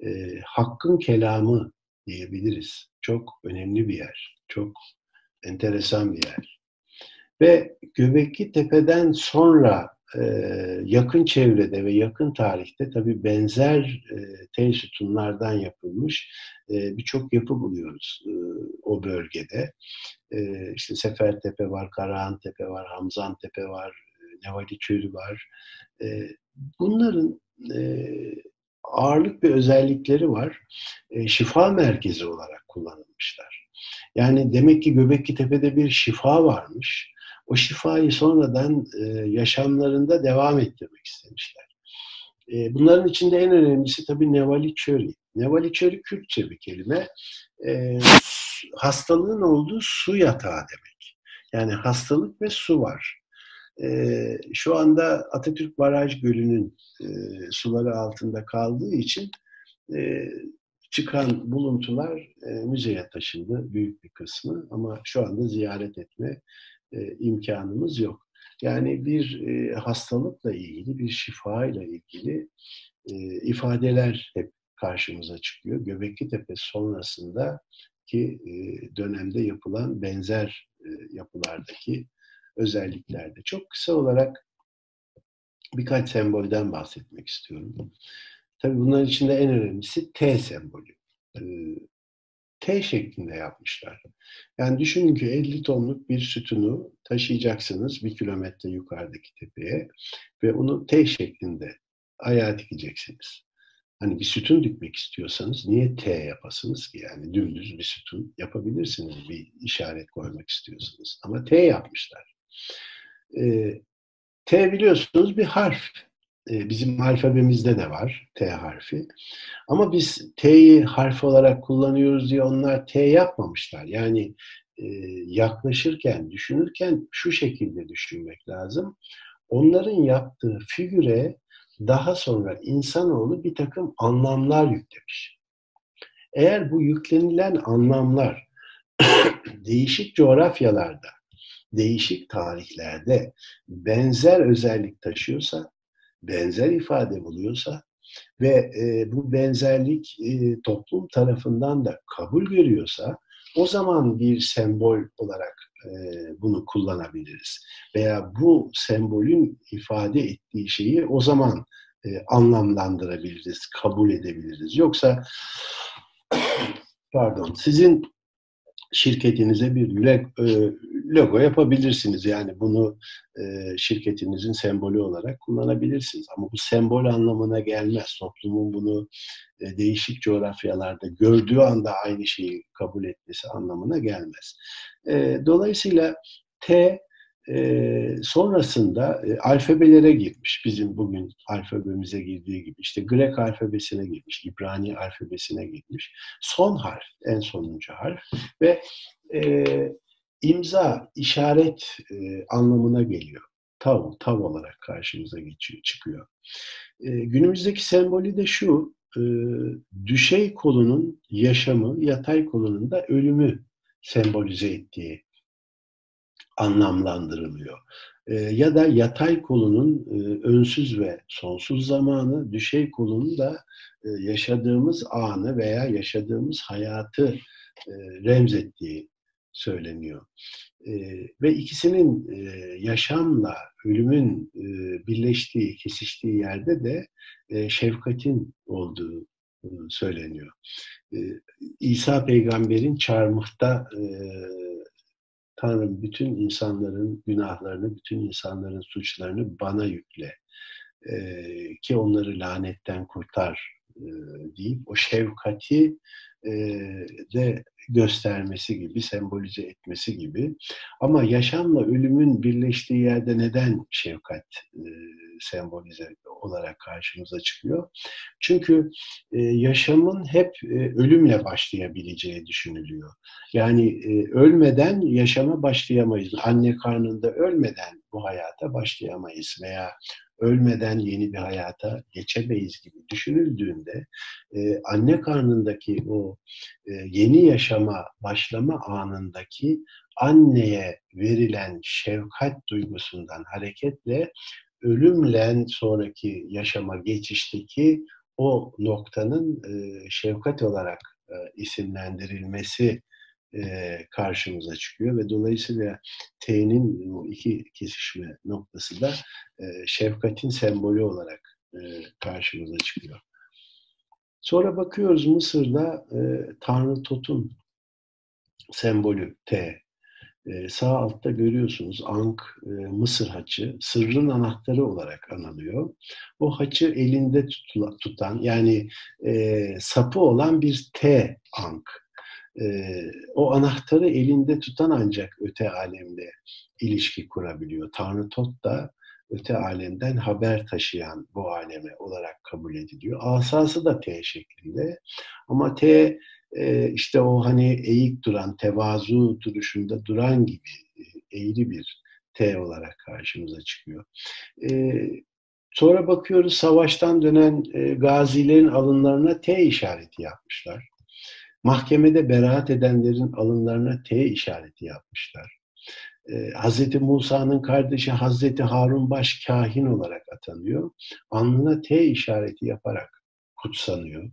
e, hakkın kelamı diyebiliriz. Çok önemli bir yer. Çok enteresan bir yer. Ve Göbekli Tepe'den sonra yakın çevrede ve yakın tarihte tabii benzer e, tel sütunlardan yapılmış birçok yapı buluyoruz o bölgede. E, işte Sefertepe var, Karahan Tepe var, Hamzan Tepe var, Nevali Çölü var. Bunların ağırlık bir özellikleri var. Şifa merkezi olarak kullanılmışlar. Yani demek ki Göbekli Tepe'de bir şifa varmış o şifayı sonradan e, yaşamlarında devam ettirmek istemişler. E, bunların içinde en önemlisi tabii Nevali Çöri. Nevali Çöri Kürtçe bir kelime. E, hastalığın olduğu su yatağı demek. Yani hastalık ve su var. E, şu anda Atatürk Baraj Gölü'nün e, suları altında kaldığı için e, çıkan buluntular e, müzeye taşındı büyük bir kısmı ama şu anda ziyaret etme e, imkanımız yok. Yani bir e, hastalıkla ilgili, bir şifa ile ilgili e, ifadeler hep karşımıza çıkıyor. Göbekli Tepe sonrasında ki e, dönemde yapılan benzer e, yapılardaki özelliklerde. Çok kısa olarak birkaç sembolden bahsetmek istiyorum. Tabii bunların içinde en önemlisi T sembolü. E, T şeklinde yapmışlar. Yani düşünün ki 50 tonluk bir sütunu taşıyacaksınız bir kilometre yukarıdaki tepeye ve onu T şeklinde ayağa dikeceksiniz. Hani bir sütun dikmek istiyorsanız niye T yapasınız ki? Yani dümdüz bir sütun yapabilirsiniz bir işaret koymak istiyorsanız. Ama T yapmışlar. Ee, T biliyorsunuz bir harf. Ee, bizim alfabemizde de var T harfi. Ama biz T'yi harf olarak kullanıyoruz diye onlar T yapmamışlar. Yani e, yaklaşırken, düşünürken şu şekilde düşünmek lazım. Onların yaptığı figüre daha sonra insanoğlu bir takım anlamlar yüklemiş. Eğer bu yüklenilen anlamlar değişik coğrafyalarda, değişik tarihlerde benzer özellik taşıyorsa benzer ifade buluyorsa ve e, bu benzerlik e, toplum tarafından da kabul görüyorsa o zaman bir sembol olarak e, bunu kullanabiliriz. Veya bu sembolün ifade ettiği şeyi o zaman e, anlamlandırabiliriz, kabul edebiliriz. Yoksa pardon sizin şirketinize bir e, logo yapabilirsiniz. Yani bunu e, şirketinizin sembolü olarak kullanabilirsiniz. Ama bu sembol anlamına gelmez. Toplumun bunu e, değişik coğrafyalarda gördüğü anda aynı şeyi kabul etmesi anlamına gelmez. Dolayısıyla T e, sonrasında e, alfabelere girmiş. Bizim bugün alfabemize girdiği gibi. işte Grek alfabesine girmiş, İbrani alfabesine girmiş. Son harf, en sonuncu harf ve e, imza, işaret e, anlamına geliyor. Tav, tav olarak karşımıza geçiyor, çıkıyor. E, günümüzdeki sembolü de şu, e, düşey kolunun yaşamı, yatay kolunun da ölümü sembolize ettiği anlamlandırılıyor. E, ya da yatay kolunun e, önsüz ve sonsuz zamanı, düşey kolunun da e, yaşadığımız anı veya yaşadığımız hayatı e, remzettiği söyleniyor. E, ve ikisinin e, yaşamla ölümün e, birleştiği, kesiştiği yerde de e, şefkatin olduğu e, söyleniyor. E, İsa peygamberin çarmıhta e, Tanrım bütün insanların günahlarını, bütün insanların suçlarını bana yükle e, ki onları lanetten kurtar e, deyip o şefkati e, de göstermesi gibi, sembolize etmesi gibi. Ama yaşamla ölümün birleştiği yerde neden şefkat e, sembolize olarak karşımıza çıkıyor? Çünkü e, yaşamın hep e, ölümle başlayabileceği düşünülüyor. Yani e, ölmeden yaşama başlayamayız. Anne karnında ölmeden bu hayata başlayamayız veya ölmeden yeni bir hayata geçemeyiz gibi düşünüldüğünde e, anne karnındaki o e, yeni yaşama başlama anındaki anneye verilen şefkat duygusundan hareketle ölümle sonraki yaşama geçişteki o noktanın e, şefkat olarak e, isimlendirilmesi e, karşımıza çıkıyor ve dolayısıyla T'nin o iki kesişme noktası da e, şefkatin sembolü olarak e, karşımıza çıkıyor. Sonra bakıyoruz Mısır'da e, Tanrı Tot'un sembolü T. E, sağ altta görüyorsunuz Ankh e, Mısır haçı sırrın anahtarı olarak anılıyor. O haçı elinde tutan yani e, sapı olan bir T Ankh. E, o anahtarı elinde tutan ancak öte alemle ilişki kurabiliyor. Tanrı Tot da öte alemden haber taşıyan bu aleme olarak kabul ediliyor. Asası da T şeklinde ama T e, işte o hani eğik duran, tevazu duruşunda duran gibi eğri bir T olarak karşımıza çıkıyor. Sonra bakıyoruz savaştan dönen gazilerin alınlarına T işareti yapmışlar. Mahkemede beraat edenlerin alınlarına T işareti yapmışlar. Ee, Hz. Musa'nın kardeşi Hazreti Harun baş kahin olarak atanıyor. Alnına T işareti yaparak kutsanıyor.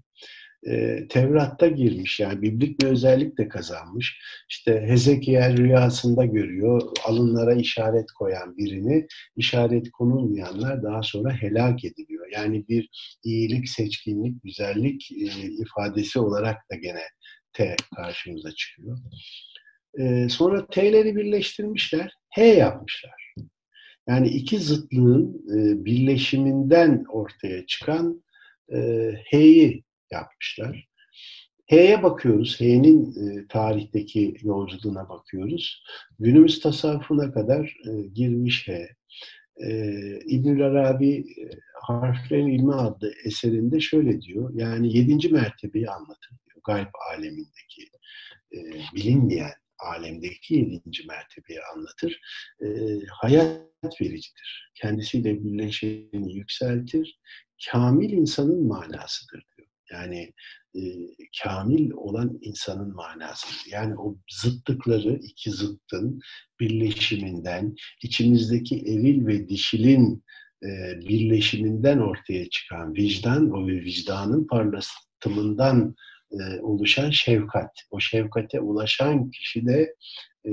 Ee, Tevrat'ta girmiş yani biblik bir özellik de kazanmış. İşte Hezekiel rüyasında görüyor alınlara işaret koyan birini işaret konulmayanlar daha sonra helak ediliyor. Yani bir iyilik, seçkinlik, güzellik e, ifadesi olarak da gene T karşımıza çıkıyor. E, sonra T'leri birleştirmişler, H yapmışlar. Yani iki zıtlığın e, birleşiminden ortaya çıkan e, H'yi yapmışlar. H'ye bakıyoruz, H'nin e, tarihteki yolculuğuna bakıyoruz. Günümüz tasavvufuna kadar e, girmiş H. E, İbnül Arabi e, Harflerin İlmi adlı eserinde şöyle diyor, yani yedinci mertebeyi anlatır diyor, gayb alemindeki e, bilinmeyen alemdeki yedinci mertebeyi anlatır. E, hayat vericidir. Kendisiyle birleşeni yükseltir. Kamil insanın manasıdır. Yani e, kamil olan insanın manasıdır. Yani o zıtlıkları, iki zıttın birleşiminden, içimizdeki evil ve dişilin e, birleşiminden ortaya çıkan vicdan, o ve vicdanın parlatımından e, oluşan şefkat. O şefkate ulaşan kişi de e,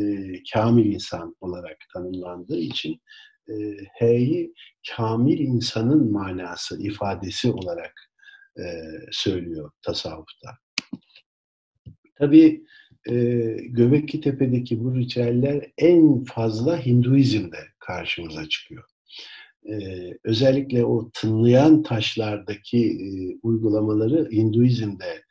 kamil insan olarak tanımlandığı için e, H'yi kamil insanın manası, ifadesi olarak e, söylüyor tasavvufta. Tabii e, Göbekli Tepe'deki bu ritüeller en fazla Hinduizm'de karşımıza çıkıyor. Ee, özellikle o tınlayan taşlardaki e, uygulamaları Hinduizm'de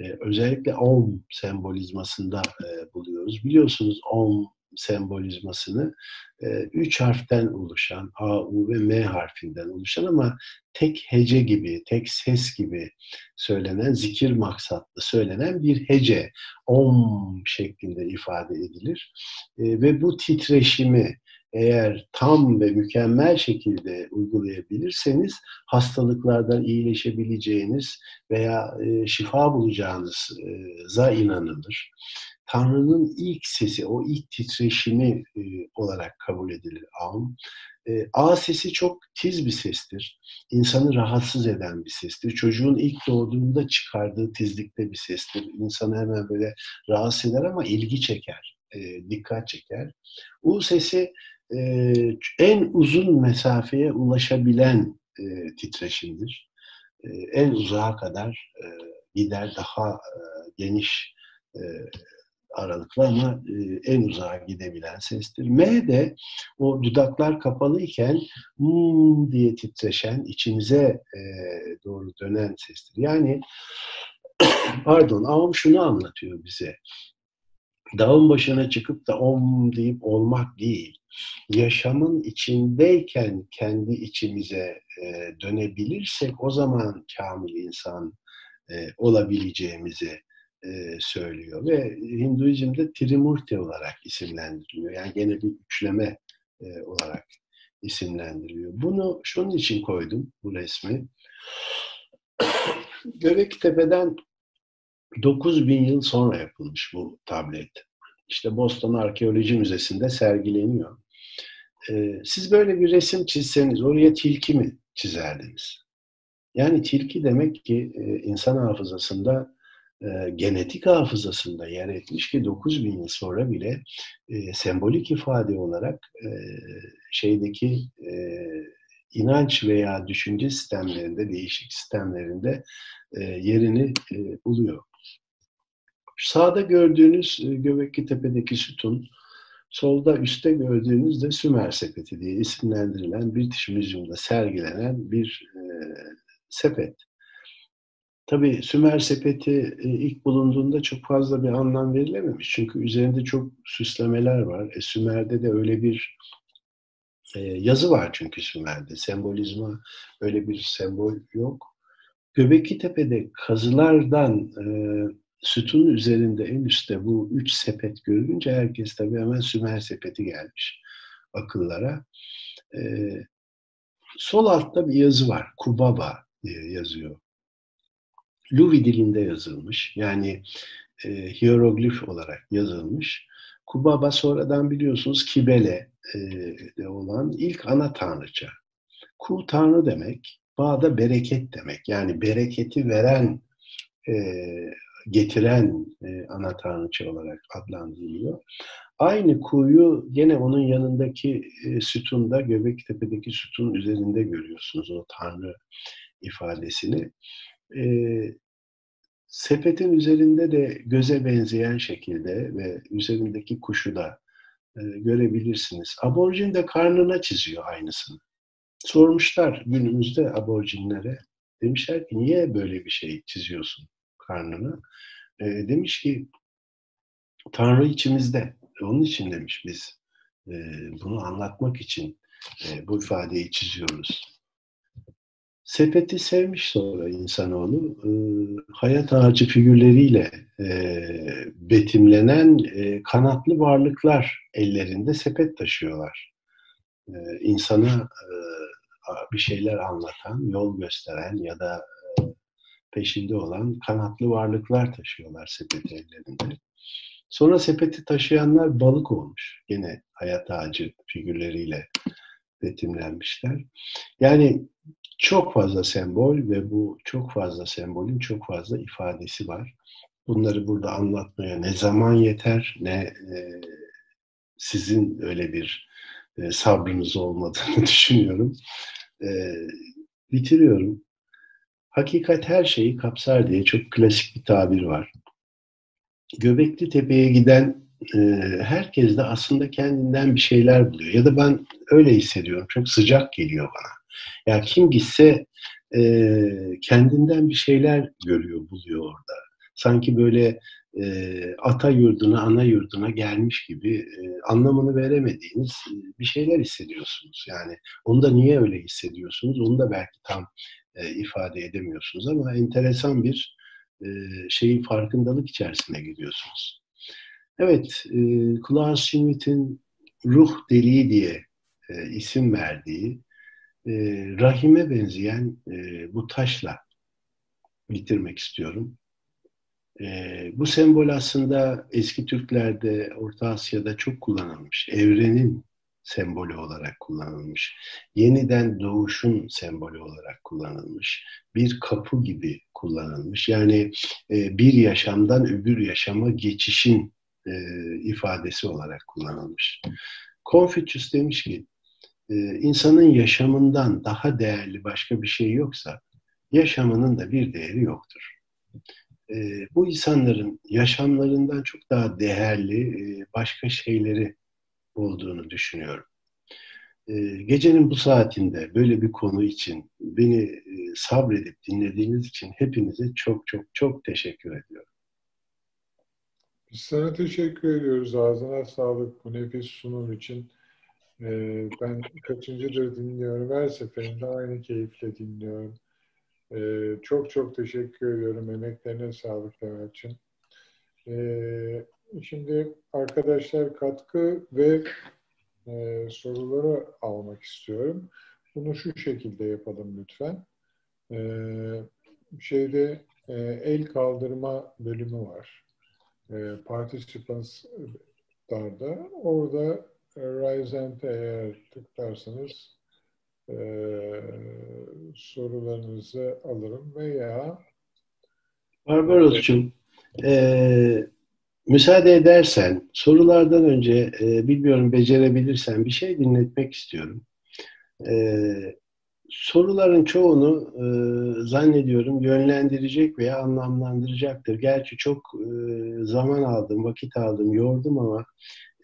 e, özellikle Om sembolizmasında e, buluyoruz. Biliyorsunuz Om sembolizmasını e, üç harften oluşan, A, U ve M harfinden oluşan ama tek hece gibi, tek ses gibi söylenen, zikir maksatlı söylenen bir hece, Om şeklinde ifade edilir. E, ve bu titreşimi eğer tam ve mükemmel şekilde uygulayabilirseniz hastalıklardan iyileşebileceğiniz veya e, şifa bulacağınıza inanılır. Tanrı'nın ilk sesi, o ilk titreşimi e, olarak kabul edilir Am. E, A sesi çok tiz bir sestir. İnsanı rahatsız eden bir sestir. Çocuğun ilk doğduğunda çıkardığı tizlikte bir sestir. İnsanı hemen böyle rahatsız eder ama ilgi çeker, e, dikkat çeker. U sesi e, en uzun mesafeye ulaşabilen e, titreşimdir. E, en uzağa kadar e, gider daha e, geniş e, aralıklı ama e, en uzağa gidebilen sestir. M de o dudaklar kapalıyken hmm diye titreşen, içimize e, doğru dönen sestir. Yani pardon, ama şunu anlatıyor bize. Dağın başına çıkıp da om deyip olmak değil yaşamın içindeyken kendi içimize e, dönebilirsek o zaman kamil insan e, olabileceğimizi e, söylüyor. Ve Hinduizm'de Trimurti olarak isimlendiriliyor. Yani gene bir üçleme e, olarak isimlendiriliyor. Bunu şunun için koydum bu resmi. Göbekli Tepe'den 9000 yıl sonra yapılmış bu tablet. işte Boston Arkeoloji Müzesi'nde sergileniyor. E, siz böyle bir resim çizseniz oraya tilki mi çizerdiniz? Yani tilki demek ki e, insan hafızasında e, genetik hafızasında yer etmiş ki 9000 yıl sonra bile e, sembolik ifade olarak e, şeydeki e, inanç veya düşünce sistemlerinde, değişik sistemlerinde e, yerini e, buluyor. Sağda gördüğünüz e, Göbekli Tepe'deki sütun, solda üstte gördüğünüz de Sümer Sepeti diye isimlendirilen British Museum'da sergilenen bir e, sepet. Tabii Sümer sepeti e, ilk bulunduğunda çok fazla bir anlam verilememiş. Çünkü üzerinde çok süslemeler var. E, Sümer'de de öyle bir e, yazı var çünkü Sümer'de. Sembolizma öyle bir sembol yok. Göbekli Tepe'de kazılardan e, sütunun üzerinde en üstte bu üç sepet görünce herkes tabii hemen Sümer sepeti gelmiş akıllara. E, sol altta bir yazı var. Kubaba diye yazıyor. Luvi dilinde yazılmış. Yani e, hieroglif olarak yazılmış. Kubaba sonradan biliyorsunuz Kibele e, olan ilk ana tanrıça. Ku tanrı demek, ba bereket demek. Yani bereketi veren, e, getiren e, ana tanrıça olarak adlandırılıyor. Aynı kuyu gene onun yanındaki e, sütunda, Göbektepe'deki sütun üzerinde görüyorsunuz o tanrı ifadesini. E, sepetin üzerinde de göze benzeyen şekilde ve üzerindeki kuşu da e, görebilirsiniz. Aborjin de karnına çiziyor aynısını. Sormuşlar günümüzde aborjinlere. Demişler ki niye böyle bir şey çiziyorsun karnına? E, demiş ki Tanrı içimizde. Onun için demiş biz e, bunu anlatmak için e, bu ifadeyi çiziyoruz. Sepeti sevmiş sonra insanoğlu. E, hayat ağacı figürleriyle e, betimlenen e, kanatlı varlıklar ellerinde sepet taşıyorlar. E, insana e, bir şeyler anlatan, yol gösteren ya da e, peşinde olan kanatlı varlıklar taşıyorlar sepeti ellerinde. Sonra sepeti taşıyanlar balık olmuş. Yine hayat ağacı figürleriyle betimlenmişler. Yani çok fazla sembol ve bu çok fazla sembolün çok fazla ifadesi var. Bunları burada anlatmaya ne zaman yeter ne e, sizin öyle bir e, sabrınız olmadığını düşünüyorum. E, bitiriyorum. Hakikat her şeyi kapsar diye çok klasik bir tabir var. Göbekli Tepe'ye giden e, herkes de aslında kendinden bir şeyler buluyor. Ya da ben öyle hissediyorum. Çok sıcak geliyor bana. Ya yani kim gitse e, kendinden bir şeyler görüyor, buluyor orada. Sanki böyle e, ata yurduna, ana yurduna gelmiş gibi e, anlamını veremediğiniz e, bir şeyler hissediyorsunuz. Yani onu da niye öyle hissediyorsunuz? Onu da belki tam e, ifade edemiyorsunuz ama enteresan bir e, şeyin farkındalık içerisine gidiyorsunuz. Evet, e, Klaus Schmidt'in ruh deliği diye e, isim verdiği e, rahime benzeyen e, bu taşla bitirmek istiyorum. E, bu sembol aslında eski Türklerde, Orta Asya'da çok kullanılmış. Evrenin sembolü olarak kullanılmış. Yeniden doğuşun sembolü olarak kullanılmış. Bir kapı gibi kullanılmış. Yani e, bir yaşamdan öbür yaşama geçişin e, ifadesi olarak kullanılmış. Confucius demiş ki insanın yaşamından daha değerli başka bir şey yoksa yaşamının da bir değeri yoktur. E, bu insanların yaşamlarından çok daha değerli e, başka şeyleri olduğunu düşünüyorum. Gecenin bu saatinde böyle bir konu için beni sabredip dinlediğiniz için hepinize çok çok çok teşekkür ediyorum. Biz sana teşekkür ediyoruz. Ağzına sağlık bu nefis sunum için. Ee, ben kaçıncıdır dinliyorum. Her seferinde aynı keyifle dinliyorum. Ee, çok çok teşekkür ediyorum. Emeklerine sağlık Levent'ciğim. Ee, şimdi arkadaşlar katkı ve e, soruları almak istiyorum. Bunu şu şekilde yapalım lütfen. şeyde e, el kaldırma bölümü var. participants darda. Orada Rise and eğer tıklarsanız e, sorularınızı alırım veya Barbaros'cum e, müsaade edersen sorulardan önce e, bilmiyorum becerebilirsen bir şey dinletmek istiyorum. E, soruların çoğunu e, zannediyorum yönlendirecek veya anlamlandıracaktır. Gerçi çok e, zaman aldım, vakit aldım, yordum ama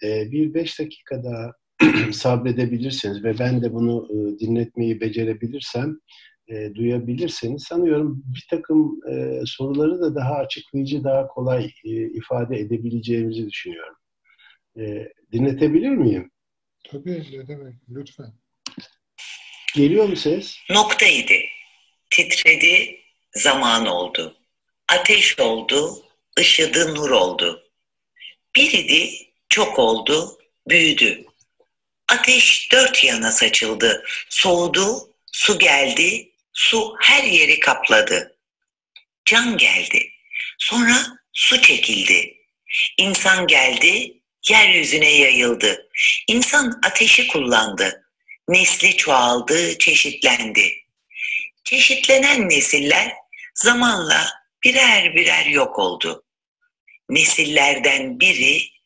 e, bir beş dakika daha sabredebilirsiniz ve ben de bunu e, dinletmeyi becerebilirsem, e, duyabilirseniz sanıyorum bir takım e, soruları da daha açıklayıcı, daha kolay e, ifade edebileceğimizi düşünüyorum. E, dinletebilir miyim? Tabii, ne demek, lütfen. Geliyor mu ses? Noktaydı. Titredi, zaman oldu. Ateş oldu, ışıdı, nur oldu. Biridi, çok oldu, büyüdü. Ateş dört yana saçıldı, soğudu, su geldi, su her yeri kapladı. Can geldi, sonra su çekildi. İnsan geldi, yeryüzüne yayıldı. İnsan ateşi kullandı. Nesli çoğaldı, çeşitlendi. Çeşitlenen nesiller zamanla birer birer yok oldu. Nesillerden biri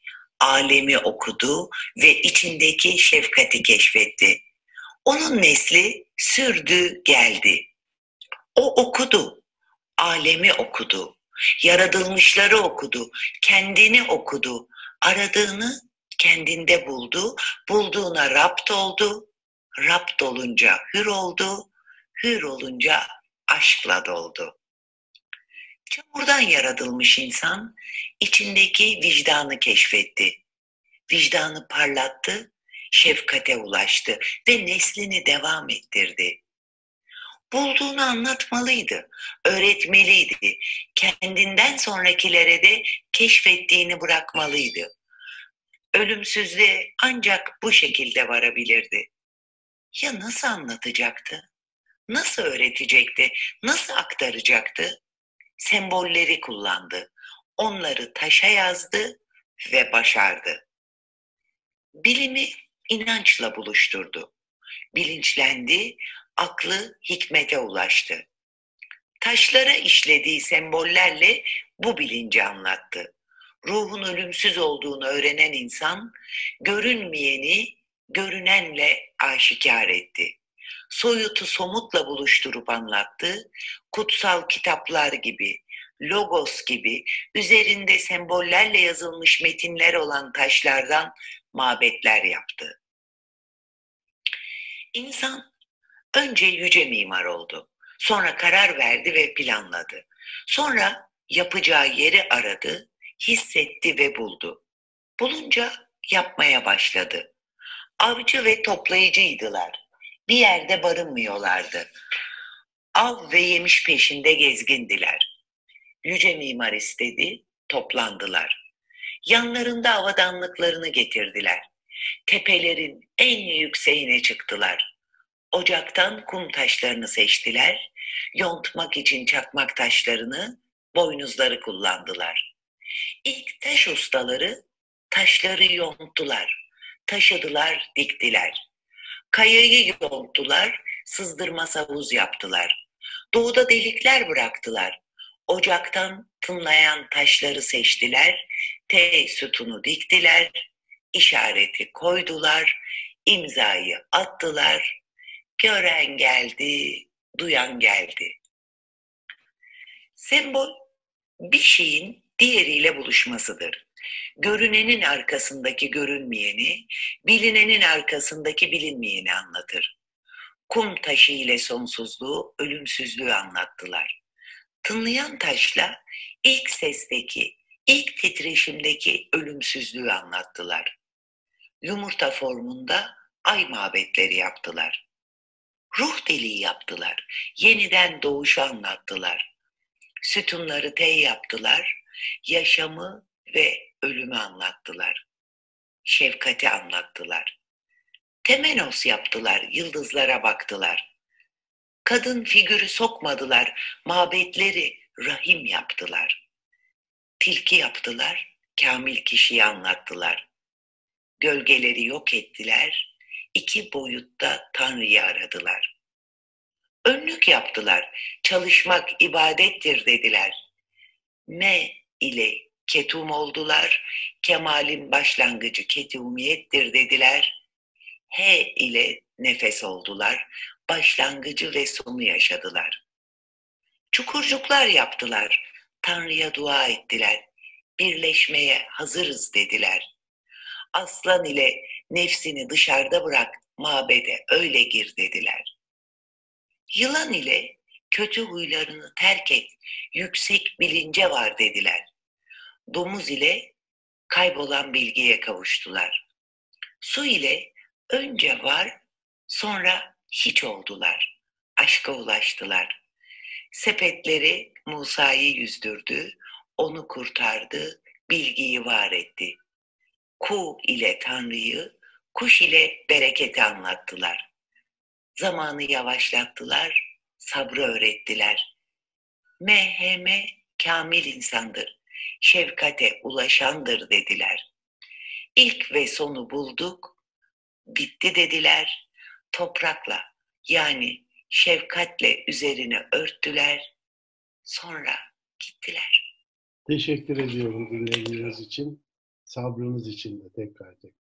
alemi okudu ve içindeki şefkati keşfetti. Onun nesli sürdü geldi. O okudu, alemi okudu, yaratılmışları okudu, kendini okudu, aradığını kendinde buldu, bulduğuna rapt oldu, rapt olunca hür oldu, hür olunca aşkla doldu. Çamurdan yaratılmış insan içindeki vicdanı keşfetti. Vicdanı parlattı, şefkate ulaştı ve neslini devam ettirdi. Bulduğunu anlatmalıydı, öğretmeliydi. Kendinden sonrakilere de keşfettiğini bırakmalıydı. Ölümsüzlüğe ancak bu şekilde varabilirdi. Ya nasıl anlatacaktı? Nasıl öğretecekti? Nasıl aktaracaktı? sembolleri kullandı. Onları taşa yazdı ve başardı. Bilimi inançla buluşturdu. Bilinçlendi, aklı hikmete ulaştı. Taşlara işlediği sembollerle bu bilinci anlattı. Ruhun ölümsüz olduğunu öğrenen insan, görünmeyeni görünenle aşikar etti soyutu somutla buluşturup anlattı, kutsal kitaplar gibi, logos gibi üzerinde sembollerle yazılmış metinler olan taşlardan mabetler yaptı. İnsan önce yüce mimar oldu. Sonra karar verdi ve planladı. Sonra yapacağı yeri aradı, hissetti ve buldu. Bulunca yapmaya başladı. Avcı ve toplayıcıydılar bir yerde barınmıyorlardı. Av ve yemiş peşinde gezgindiler. Yüce mimar istedi, toplandılar. Yanlarında avadanlıklarını getirdiler. Tepelerin en yükseğine çıktılar. Ocaktan kum taşlarını seçtiler. Yontmak için çakmak taşlarını, boynuzları kullandılar. İlk taş ustaları taşları yonttular, taşıdılar, diktiler. Kayayı yonttular, sızdırma havuz yaptılar. Doğuda delikler bıraktılar. Ocaktan tınlayan taşları seçtiler, T sütunu diktiler, işareti koydular, imzayı attılar. Gören geldi, duyan geldi. Sembol bir şeyin diğeriyle buluşmasıdır görünenin arkasındaki görünmeyeni, bilinenin arkasındaki bilinmeyeni anlatır. Kum taşı ile sonsuzluğu, ölümsüzlüğü anlattılar. Tınlayan taşla ilk sesteki, ilk titreşimdeki ölümsüzlüğü anlattılar. Yumurta formunda ay mabetleri yaptılar. Ruh deliği yaptılar. Yeniden doğuşu anlattılar. Sütunları tey yaptılar. Yaşamı ve ölümü anlattılar. Şefkati anlattılar. Temenos yaptılar, yıldızlara baktılar. Kadın figürü sokmadılar, mabetleri rahim yaptılar. Tilki yaptılar, kamil kişiyi anlattılar. gölgeleri yok ettiler, iki boyutta Tanrı'yı aradılar. Önlük yaptılar, çalışmak ibadettir dediler. Me ile ketum oldular, kemalin başlangıcı ketumiyettir dediler. He ile nefes oldular, başlangıcı ve sonu yaşadılar. Çukurcuklar yaptılar, Tanrı'ya dua ettiler, birleşmeye hazırız dediler. Aslan ile nefsini dışarıda bırak, mabede öyle gir dediler. Yılan ile kötü huylarını terk et, yüksek bilince var dediler. Domuz ile kaybolan bilgiye kavuştular. Su ile önce var, sonra hiç oldular. Aşka ulaştılar. Sepetleri Musa'yı yüzdürdü, onu kurtardı, bilgiyi var etti. Ku ile Tanrı'yı, kuş ile bereketi anlattılar. Zamanı yavaşlattılar, sabrı öğrettiler. Meheme kamil insandır, şefkate ulaşandır dediler. İlk ve sonu bulduk, bitti dediler. Toprakla yani şefkatle üzerine örttüler. Sonra gittiler. Teşekkür ediyorum dinlediğiniz için. Sabrınız için de tekrar tekrar.